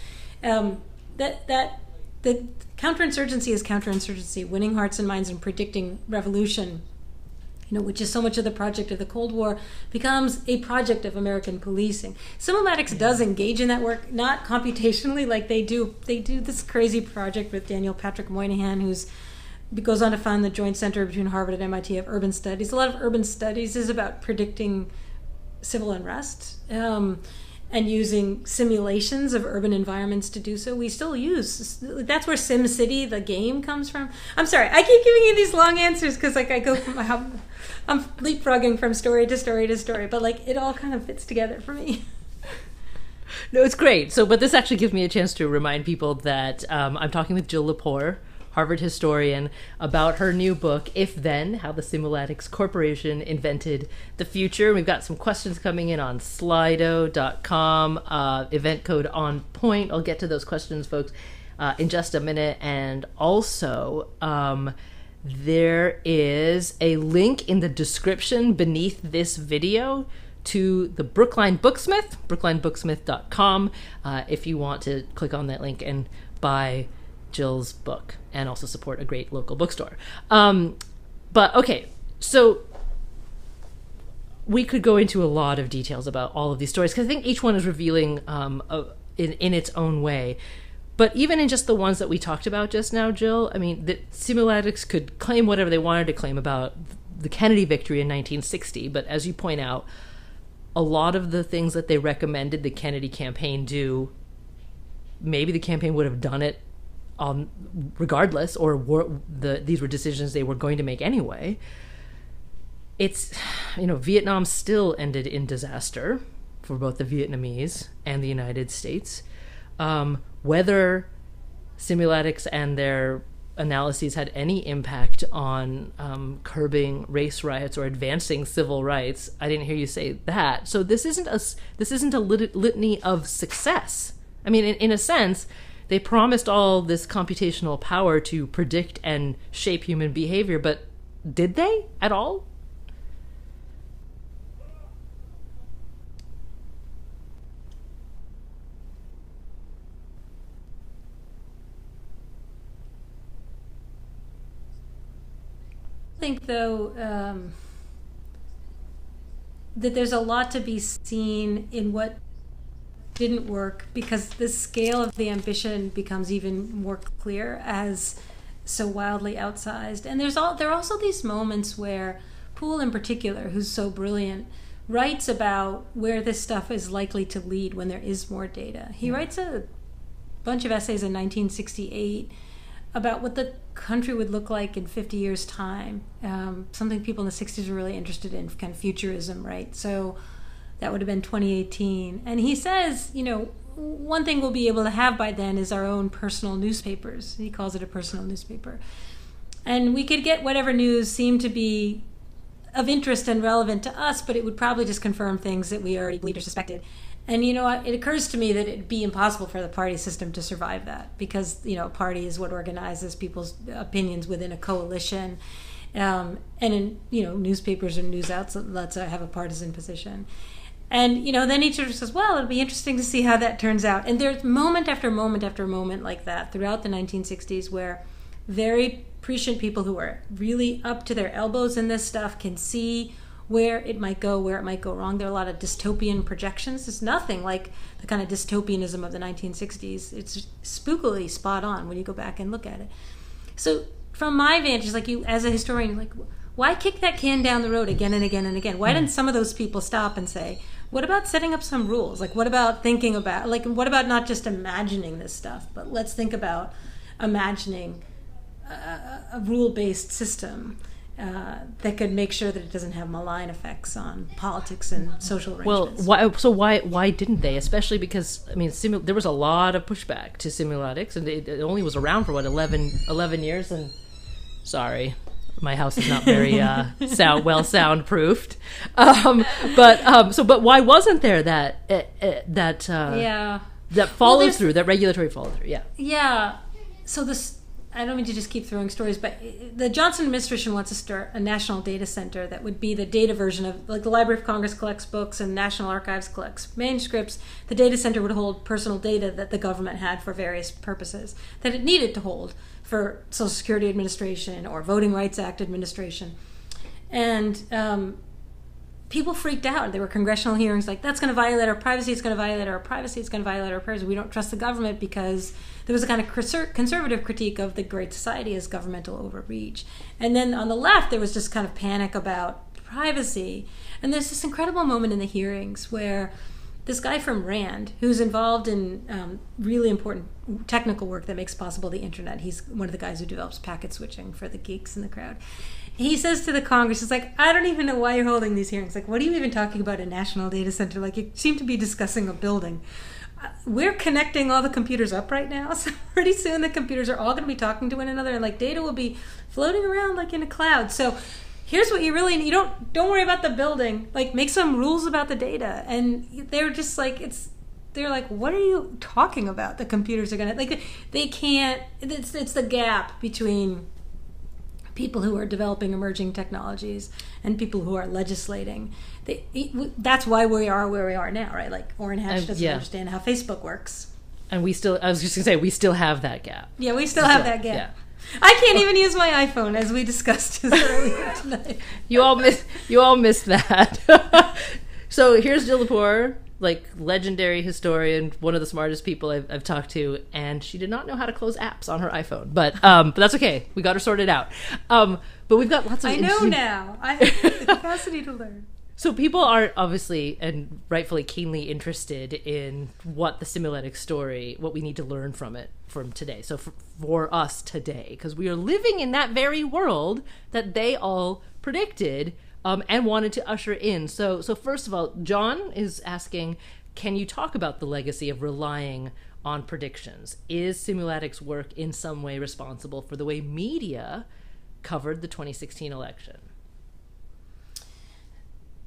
Um, that that the counterinsurgency is counterinsurgency, winning hearts and minds and predicting revolution. You know, which is so much of the project of the Cold War, becomes a project of American policing. Simulmatics does engage in that work, not computationally like they do. They do this crazy project with Daniel Patrick Moynihan, who's goes on to found the Joint Center between Harvard and MIT of Urban Studies. A lot of urban studies is about predicting civil unrest um, and using simulations of urban environments to do so. We still use that's where SimCity, the game, comes from. I'm sorry, I keep giving you these long answers because like I go from I'm, leapfrogging from story to story to story, but like it all kind of fits together for me. No, it's great. So, but this actually gives me a chance to remind people that um, I'm talking with Jill Lepore, Harvard historian, about her new book, If Then How the Simulmatics Corporation Invented the Future. We've got some questions coming in on slido.com, uh, event code on point. I'll get to those questions, folks, uh, in just a minute. And also, um, there is a link in the description beneath this video to the Brookline Booksmith, brooklinebooksmith.com, uh, if you want to click on that link and buy Jill's book and also support a great local bookstore. Um, but okay, so we could go into a lot of details about all of these stories because I think each one is revealing um, a, in, in its own way. But even in just the ones that we talked about just now, Jill, I mean, the Simulmatics could claim whatever they wanted to claim about the Kennedy victory in 1960. But as you point out, a lot of the things that they recommended the Kennedy campaign do, maybe the campaign would have done it um, regardless, or were, the these were decisions they were going to make anyway. It's, you know, Vietnam still ended in disaster for both the Vietnamese and the United States. Um, whether Simulmatics and their analyses had any impact on um, curbing race riots or advancing civil rights. I didn't hear you say that. So this isn't a this isn't a lit- litany of success. I mean, in, in a sense, they promised all this computational power to predict and shape human behavior, but did they at all? Think though um, that there's a lot to be seen in what didn't work because the scale of the ambition becomes even more clear as so wildly outsized. And there's all there are also these moments where Pool in particular, who's so brilliant, writes about where this stuff is likely to lead when there is more data. He Hmm. writes a bunch of essays in 1968 about what the country would look like in 50 years' time. Um, something people in the 60s were really interested in, kind of futurism, right? So that would have been 2018. And he says, you know, one thing we'll be able to have by then is our own personal newspapers. He calls it a personal newspaper. And we could get whatever news seemed to be of interest and relevant to us, but it would probably just confirm things that we already believed or suspected. And you know, it occurs to me that it'd be impossible for the party system to survive that because you know, a party is what organizes people's opinions within a coalition, um, and in you know, newspapers and news outlets have a partisan position. And you know, then each of us says, "Well, it'll be interesting to see how that turns out." And there's moment after moment after moment like that throughout the 1960s where very prescient people who are really up to their elbows in this stuff can see where it might go, where it might go wrong. There are a lot of dystopian projections. It's nothing like the kind of dystopianism of the 1960s. It's spookily spot on when you go back and look at it. So, from my vantage, like you as a historian, like why kick that can down the road again and again and again? Why didn't hmm. some of those people stop and say, "What about setting up some rules? Like, what about thinking about like what about not just imagining this stuff, but let's think about imagining a, a rule-based system." Uh, that could make sure that it doesn't have malign effects on politics and social Well, arrangements. why, so why why didn't they? Especially because I mean, simu- there was a lot of pushback to Simulmatics, and it, it only was around for what 11, 11 years. And sorry, my house is not very uh, sound well soundproofed. Um, but um, so, but why wasn't there that uh, uh, that uh, yeah, that follow there's- through, that regulatory follow through? Yeah. Yeah. So this, I don't mean to just keep throwing stories, but the Johnson administration wants to start a national data center that would be the data version of, like the Library of Congress collects books and National Archives collects manuscripts. The data center would hold personal data that the government had for various purposes that it needed to hold for Social Security Administration or Voting Rights Act administration. And um, people freaked out. There were congressional hearings like, that's going to violate our privacy, it's going to violate our privacy, it's going to violate our privacy. We don't trust the government because there was a kind of conservative critique of the Great Society as governmental overreach. And then on the left, there was just kind of panic about privacy. And there's this incredible moment in the hearings where this guy from Rand, who's involved in um, really important technical work that makes possible the internet, he's one of the guys who develops packet switching for the geeks in the crowd. He says to the Congress, "It's like I don't even know why you're holding these hearings. Like, what are you even talking about a national data center? Like, you seem to be discussing a building. We're connecting all the computers up right now, so pretty soon the computers are all going to be talking to one another, and like data will be floating around like in a cloud. So." here's what you really need. You don't don't worry about the building. Like make some rules about the data. And they're just like it's they're like what are you talking about? The computers are going to like they can't it's it's the gap between people who are developing emerging technologies and people who are legislating. They, that's why we are where we are now, right? Like Orrin Hatch Um, doesn't yeah. understand how Facebook works. And we still, I was just gonna say, we still have that gap. Yeah, we still have that gap. Yeah. I can't even use my iPhone, as we discussed earlier tonight. You all miss, you all missed that. so here's Jill Lepore, like legendary historian, one of the smartest people I've, I've talked to, and she did not know how to close apps on her iPhone, but um, but that's okay. We got her sorted out. Um, but we've got lots of I know now. I have the capacity to learn. So people are obviously and rightfully keenly interested in what the Simulmatics story, what we need to learn from it from today. So for, for us today, because we are living in that very world that they all predicted um, and wanted to usher in. So so first of all, John is asking, can you talk about the legacy of relying on predictions? Is Simulmatics work in some way responsible for the way media covered the 2016 election?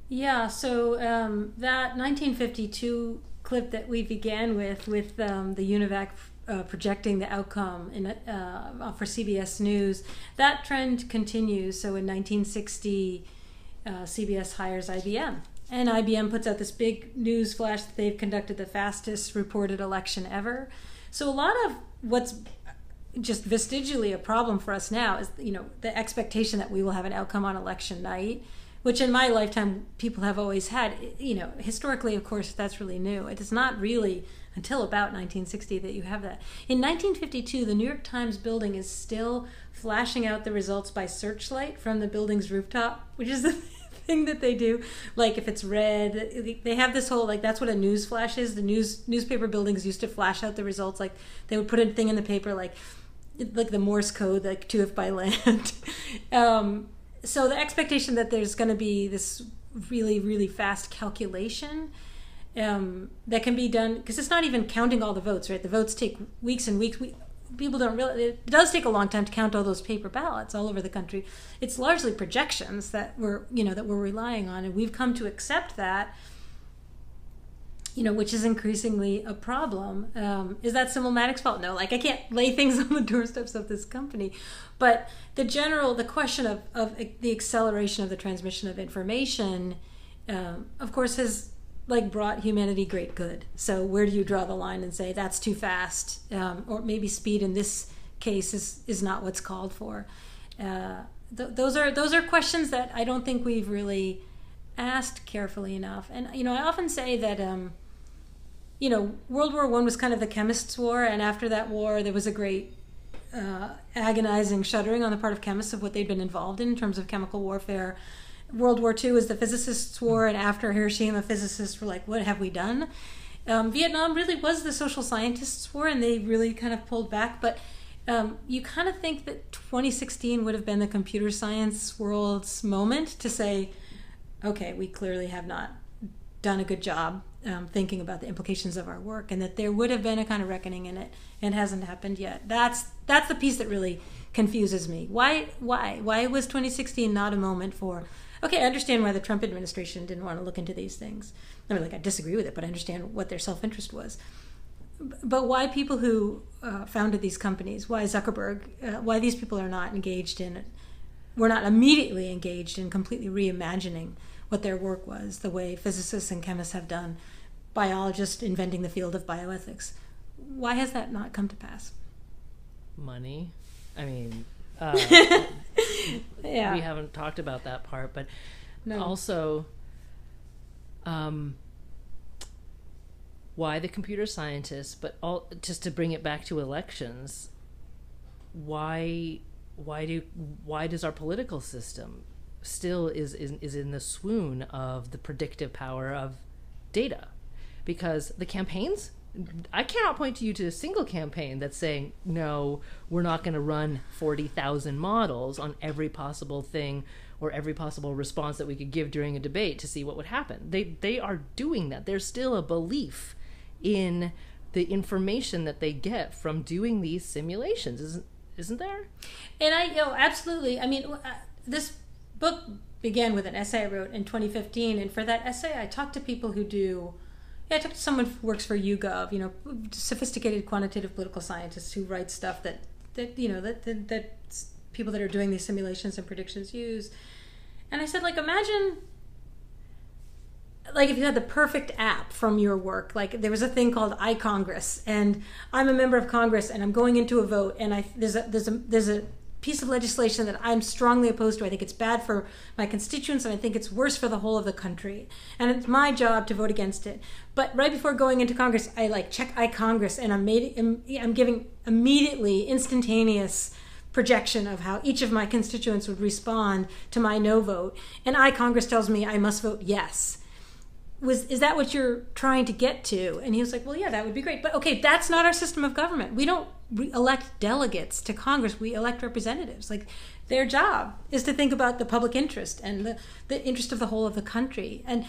Yeah, so um, that 1952 clip that we began with, with um, the UNIVAC uh, projecting the outcome in, uh, for CBS News, that trend continues. So in 1960, uh, CBS hires IBM. And IBM puts out this big news flash that they've conducted the fastest reported election ever. So a lot of what's just vestigially a problem for us now is you know the expectation that we will have an outcome on election night which in my lifetime people have always had you know historically of course that's really new. It is not really until about 1960 that you have that. In 1952 the new york times building is still flashing out the results by searchlight from the building's rooftop which is the thing that they do. Like if it's red they have this whole like that's what a news flash is. The news newspaper buildings used to flash out the results. Like they would put a thing in the paper like like the morse code like to if by land. Um, so the expectation that there's going to be this really really fast calculation um, that can be done because it's not even counting all the votes right? The votes take weeks and weeks. We, people don't really it does take a long time to count all those paper ballots all over the country. It's largely projections that we're you know that we're relying on and we've come to accept that you know which is increasingly a problem. Um, is that Simulmatic's fault? No like i can't lay things on the doorsteps of this company but the general the question of, of the acceleration of the transmission of information um, of course has like brought humanity great good. So where do you draw the line and say that's too fast, um, or maybe speed in this case is is not what's called for? Uh, th- those are those are questions that I don't think we've really asked carefully enough. And you know, I often say that. Um, you know, World War One was kind of the chemists' war, and after that war, there was a great uh, agonizing shuddering on the part of chemists of what they'd been involved in in terms of chemical warfare World War II was the physicists' war, and after Hiroshima, physicists were like, "What have we done?" Um, Vietnam really was the social scientists' war, and they really kind of pulled back. But um, you kind of think that 2016 would have been the computer science world's moment to say, "Okay, we clearly have not done a good job um, thinking about the implications of our work, and that there would have been a kind of reckoning in it, and hasn't happened yet." That's that's the piece that really confuses me. Why why why was 2016 not a moment for okay, I understand why the Trump administration didn't want to look into these things. I mean, like, I disagree with it, but I understand what their self interest was. But why people who uh, founded these companies, why Zuckerberg, uh, why these people are not engaged in, it were not immediately engaged in completely reimagining what their work was, the way physicists and chemists have done, biologists inventing the field of bioethics. Why has that not come to pass? Money. I mean, uh, yeah. We haven't talked about that part, but no. also, um, why the computer scientists? But all just to bring it back to elections, why why do why does our political system still is is, is in the swoon of the predictive power of data? Because the campaigns I cannot point to you to a single campaign that's saying, no, we're not going to run 40,000 models on every possible thing or every possible response that we could give during a debate to see what would happen. They, they are doing that. There's still a belief in the information that they get from doing these simulations, isn't, isn't there? And I, you know, absolutely. I mean, uh, this book began with an essay I wrote in 2015. And for that essay, I talked to people who do yeah, I talked to someone who works for YouGov, you know, sophisticated quantitative political scientists who write stuff that, that you know, that, that, that people that are doing these simulations and predictions use. And I said, like, imagine, like, if you had the perfect app from your work. Like, there was a thing called iCongress, and I'm a member of Congress, and I'm going into a vote, and I there's a there's a there's a piece of legislation that I'm strongly opposed to. I think it's bad for my constituents and I think it's worse for the whole of the country. And it's my job to vote against it. But right before going into Congress, I like check iCongress and I'm made I'm giving immediately instantaneous projection of how each of my constituents would respond to my no vote. And I Congress tells me I must vote yes was is that what you're trying to get to? And he was like well yeah that would be great. But okay that's not our system of government. We don't re- elect delegates to congress. We elect representatives. Like their job is to think about the public interest and the, the interest of the whole of the country. And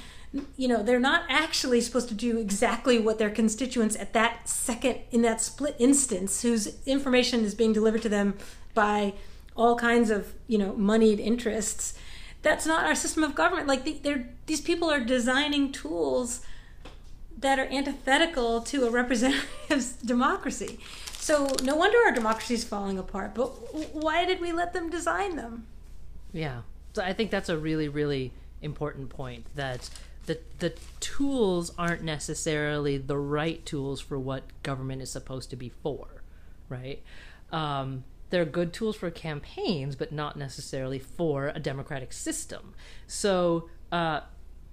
you know they're not actually supposed to do exactly what their constituents at that second in that split instance whose information is being delivered to them by all kinds of you know moneyed interests that's not our system of government. Like they're these people are designing tools that are antithetical to a representative democracy. So no wonder our democracy is falling apart. But why did we let them design them? Yeah. So I think that's a really, really important point that the the tools aren't necessarily the right tools for what government is supposed to be for, right? Um, they're good tools for campaigns, but not necessarily for a democratic system. So, uh,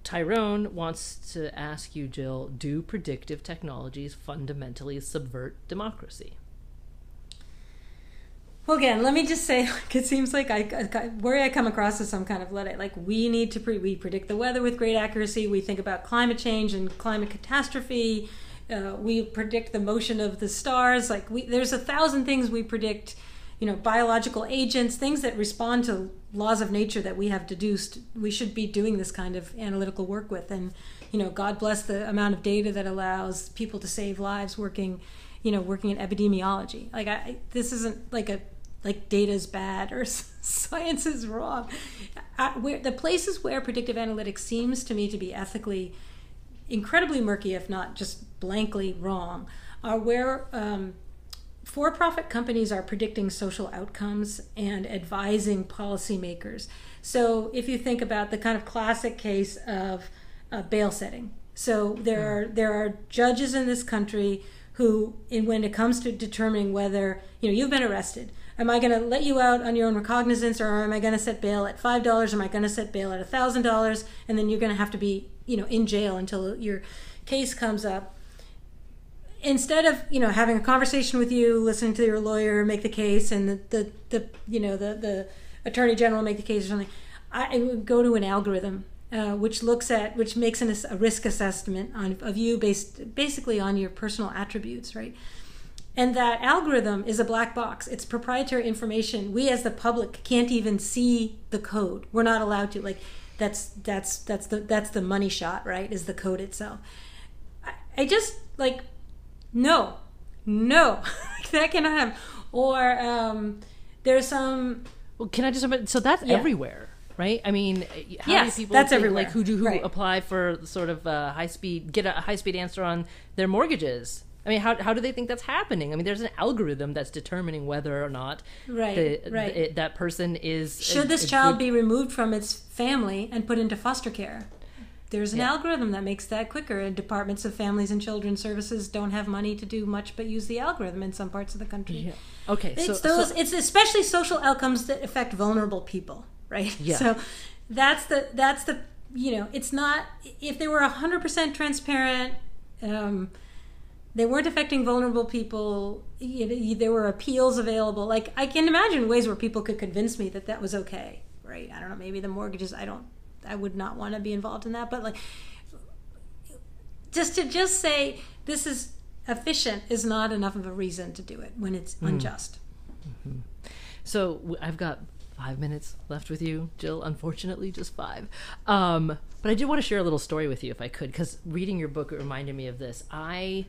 Tyrone wants to ask you, Jill do predictive technologies fundamentally subvert democracy? Well, again, let me just say, like, it seems like I, I where I come across as some kind of luddite. Like we need to pre, we predict the weather with great accuracy. We think about climate change and climate catastrophe. Uh, we predict the motion of the stars. Like we, there's a thousand things we predict. You know, biological agents, things that respond to laws of nature that we have deduced. We should be doing this kind of analytical work with. And you know, God bless the amount of data that allows people to save lives working. You know, working in epidemiology. Like I, this isn't like a like data is bad or science is wrong. where, the places where predictive analytics seems to me to be ethically incredibly murky, if not just blankly wrong, are where um, for profit companies are predicting social outcomes and advising policymakers. So if you think about the kind of classic case of uh, bail setting, so there hmm. are there are judges in this country who, in, when it comes to determining whether you know you've been arrested, am I going to let you out on your own recognizance, or am I going to set bail at five dollars? Am I going to set bail at a thousand dollars? And then you're going to have to be you know in jail until your case comes up. Instead of you know having a conversation with you, listening to your lawyer make the case, and the the, the you know the the attorney general make the case or something, I would go to an algorithm uh, which looks at which makes an, a risk assessment on, of you based basically on your personal attributes, right? And that algorithm is a black box. It's proprietary information. We as the public can't even see the code. We're not allowed to. Like that's that's that's the that's the money shot, right? Is the code itself. I, I just like no, no, that cannot happen. Or um, there's some. Well, can I just so that's yeah. everywhere right? I mean, how yes, many people that's think, everywhere. like who do who right. apply for sort of a high speed get a high speed answer on their mortgages? I mean, how, how do they think that's happening? I mean, there's an algorithm that's determining whether or not right, the, right. The, that person is. Should a, this a child good... be removed from its family and put into foster care? There's an yeah. algorithm that makes that quicker. And departments of families and children's services don't have money to do much but use the algorithm in some parts of the country. Yeah. Okay, it's so, those. So... It's especially social outcomes that affect vulnerable people, right? Yeah. So that's the that's the you know it's not if they were 100% transparent um, they weren't affecting vulnerable people there were appeals available like i can imagine ways where people could convince me that that was okay right i don't know maybe the mortgages i don't i would not want to be involved in that but like just to just say this is efficient is not enough of a reason to do it when it's mm. unjust mm-hmm. so i've got five minutes left with you, Jill. Unfortunately, just five. Um, but I did want to share a little story with you, if I could, because reading your book it reminded me of this. I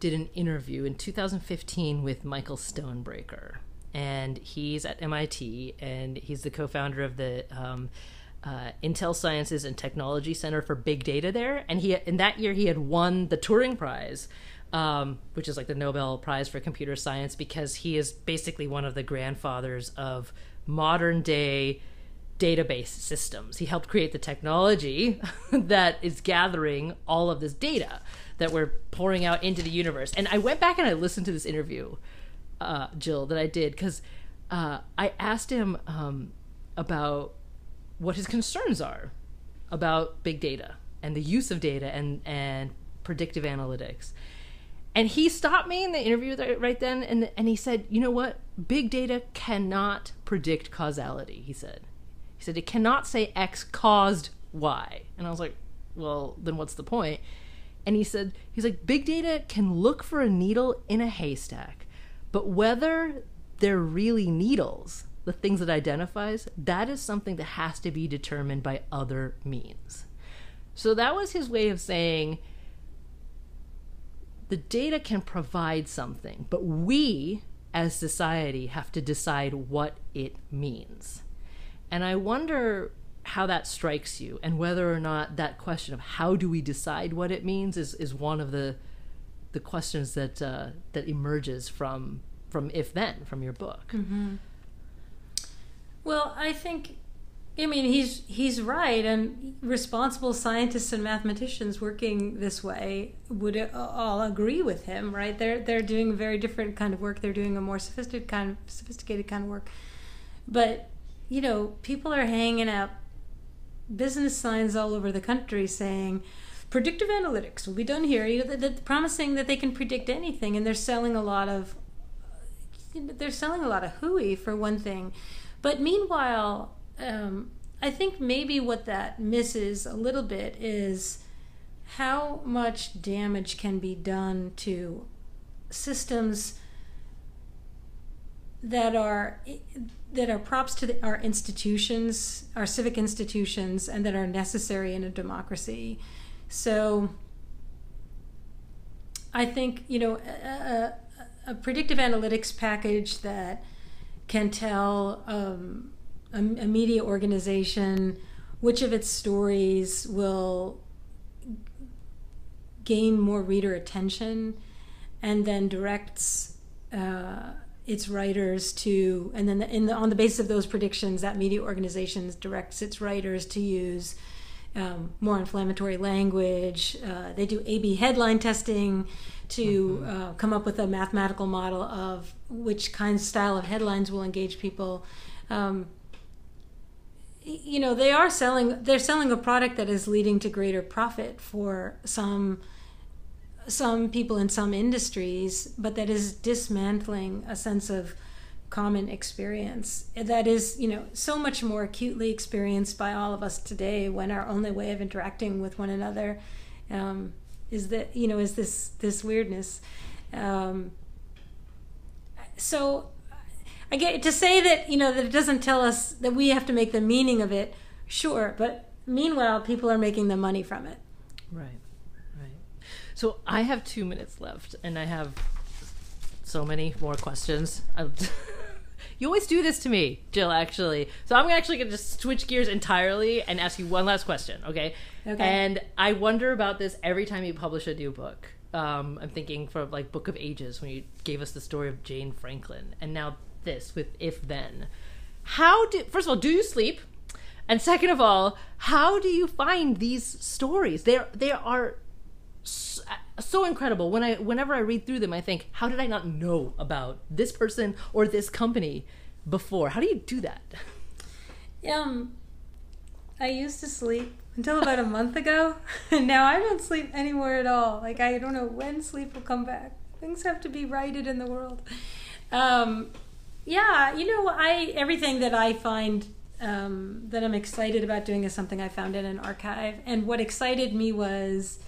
did an interview in 2015 with Michael Stonebraker, and he's at MIT, and he's the co-founder of the um, uh, Intel Sciences and Technology Center for Big Data there. And he, in that year, he had won the Turing Prize. Um, which is like the Nobel Prize for Computer Science, because he is basically one of the grandfathers of modern day database systems. He helped create the technology that is gathering all of this data that we're pouring out into the universe. And I went back and I listened to this interview, uh, Jill, that I did because uh, I asked him um, about what his concerns are about big data and the use of data and and predictive analytics. And he stopped me in the interview right then, and and he said, "You know what? Big data cannot predict causality." He said. He said it cannot say X caused Y. And I was like, "Well, then what's the point?" And he said, "He's like, big data can look for a needle in a haystack, but whether they're really needles, the things it identifies, that is something that has to be determined by other means." So that was his way of saying the data can provide something, but we as society have to decide what it means. And I wonder how that strikes you and whether or not that question of how do we decide what it means is, is one of the the questions that uh, that emerges from from if then from your book. Mm-hmm. Well, I think I mean, he's he's right, and responsible scientists and mathematicians working this way would uh, all agree with him, right? They're they're doing a very different kind of work. They're doing a more sophisticated kind of sophisticated kind of work, but you know, people are hanging up business signs all over the country saying predictive analytics will be done here. You know, they're promising that they can predict anything, and they're selling a lot of they're selling a lot of hooey for one thing, but meanwhile um, I think maybe what that misses a little bit is how much damage can be done to systems that are that are props to the, our institutions, our civic institutions, and that are necessary in a democracy. So, I think you know a, a, a predictive analytics package that can tell um, a, a media organization which of its stories will gain more reader attention and then directs uh, its writers to and then in the, on the basis of those predictions that media organizations directs its writers to use um, more inflammatory language uh, they do ab headline testing to mm-hmm. uh, come up with a mathematical model of which kind of style of headlines will engage people um, you know they are selling they're selling a product that is leading to greater profit for some some people in some industries but that is dismantling a sense of common experience that is you know so much more acutely experienced by all of us today when our only way of interacting with one another um, is that you know is this this weirdness um, so I get to say that you know that it doesn't tell us that we have to make the meaning of it. Sure, but meanwhile, people are making the money from it. Right, right. So I have two minutes left, and I have so many more questions. you always do this to me, Jill. Actually, so I'm actually going to just switch gears entirely and ask you one last question. Okay. Okay. And I wonder about this every time you publish a new book. Um, I'm thinking for like Book of Ages when you gave us the story of Jane Franklin, and now this with if then. How do first of all, do you sleep? And second of all, how do you find these stories? They they are so, so incredible. When I whenever I read through them, I think, how did I not know about this person or this company before? How do you do that? Um, I used to sleep until about a month ago, and now I don't sleep anymore at all. Like I don't know when sleep will come back. Things have to be righted in the world. Um, yeah, you know, I everything that I find um, that I'm excited about doing is something I found in an archive, and what excited me was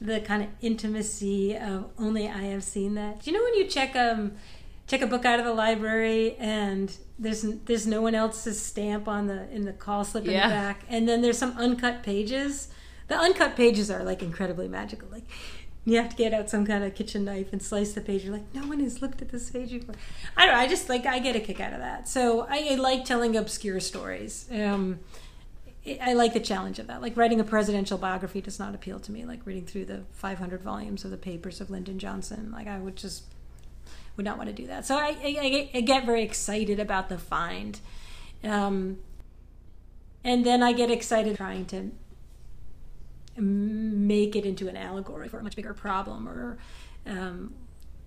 the kind of intimacy of only I have seen that. Do you know when you check um check a book out of the library and there's there's no one else's stamp on the in the call slip in the back, and then there's some uncut pages. The uncut pages are like incredibly magical. Like you have to get out some kind of kitchen knife and slice the page. You're like, no one has looked at this page before. I don't know. I just like I get a kick out of that. So I, I like telling obscure stories. Um, I like the challenge of that. Like writing a presidential biography does not appeal to me. Like reading through the 500 volumes of the papers of Lyndon Johnson. Like I would just would not want to do that. So I, I, I get very excited about the find. Um, and then I get excited trying to make it into an allegory for a much bigger problem or um,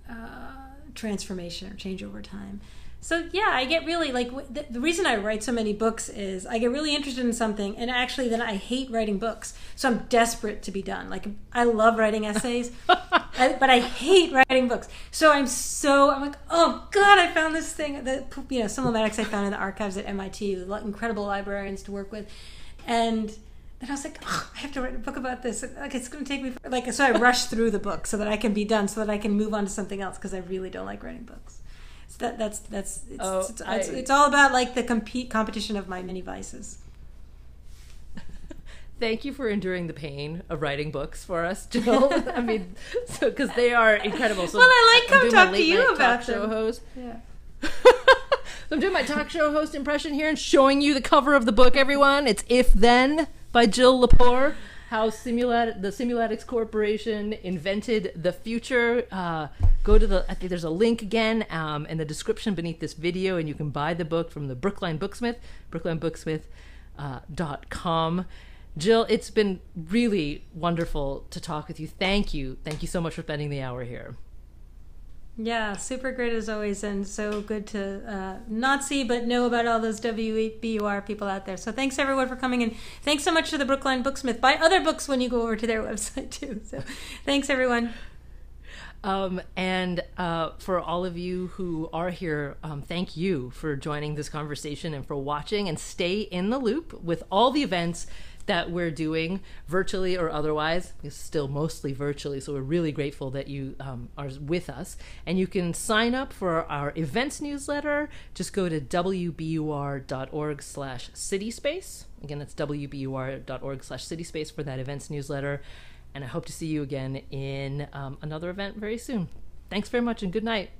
uh, transformation or change over time. So yeah, I get really like the, the, reason I write so many books is I get really interested in something, and actually then I hate writing books. So I'm desperate to be done. Like I love writing essays, I, but I hate writing books. So I'm so I'm like, oh god, I found this thing. The you know some of the I found in the archives at MIT, incredible librarians to work with, and and I was like, oh, I have to write a book about this. Like it's going to take me for, like so. I rush through the book so that I can be done, so that I can move on to something else because I really don't like writing books. That that's that's it's, oh, it's, I, it's, it's, all about like the compete competition of my many vices. Thank you for enduring the pain of writing books for us, Jill. I mean, so because they are incredible. So well, I like come talk to you about talk show host. Yeah. So I'm doing my talk show host impression here and showing you the cover of the book, everyone. It's If Then by Jill Lepore. How Simulat- the Simulmatics Corporation invented the future. Uh, go to the, I think there's a link again um, in the description beneath this video, and you can buy the book from the Brookline Booksmith. Brookline Booksmith uh. Jill, it's been really wonderful to talk with you. Thank you. Thank you so much for spending the hour here. Yeah, super great as always, and so good to uh, not see but know about all those WBUR people out there. So thanks everyone for coming, and thanks so much to the Brookline Booksmith. Buy other books when you go over to their website too. So thanks everyone. Um, and uh, for all of you who are here, um, thank you for joining this conversation and for watching. And stay in the loop with all the events that we're doing virtually or otherwise. It's still mostly virtually, so we're really grateful that you um, are with us. And you can sign up for our events newsletter. Just go to wbur.org slash cityspace. Again, that's wbur.org slash cityspace for that events newsletter. And I hope to see you again in um, another event very soon. Thanks very much and good night.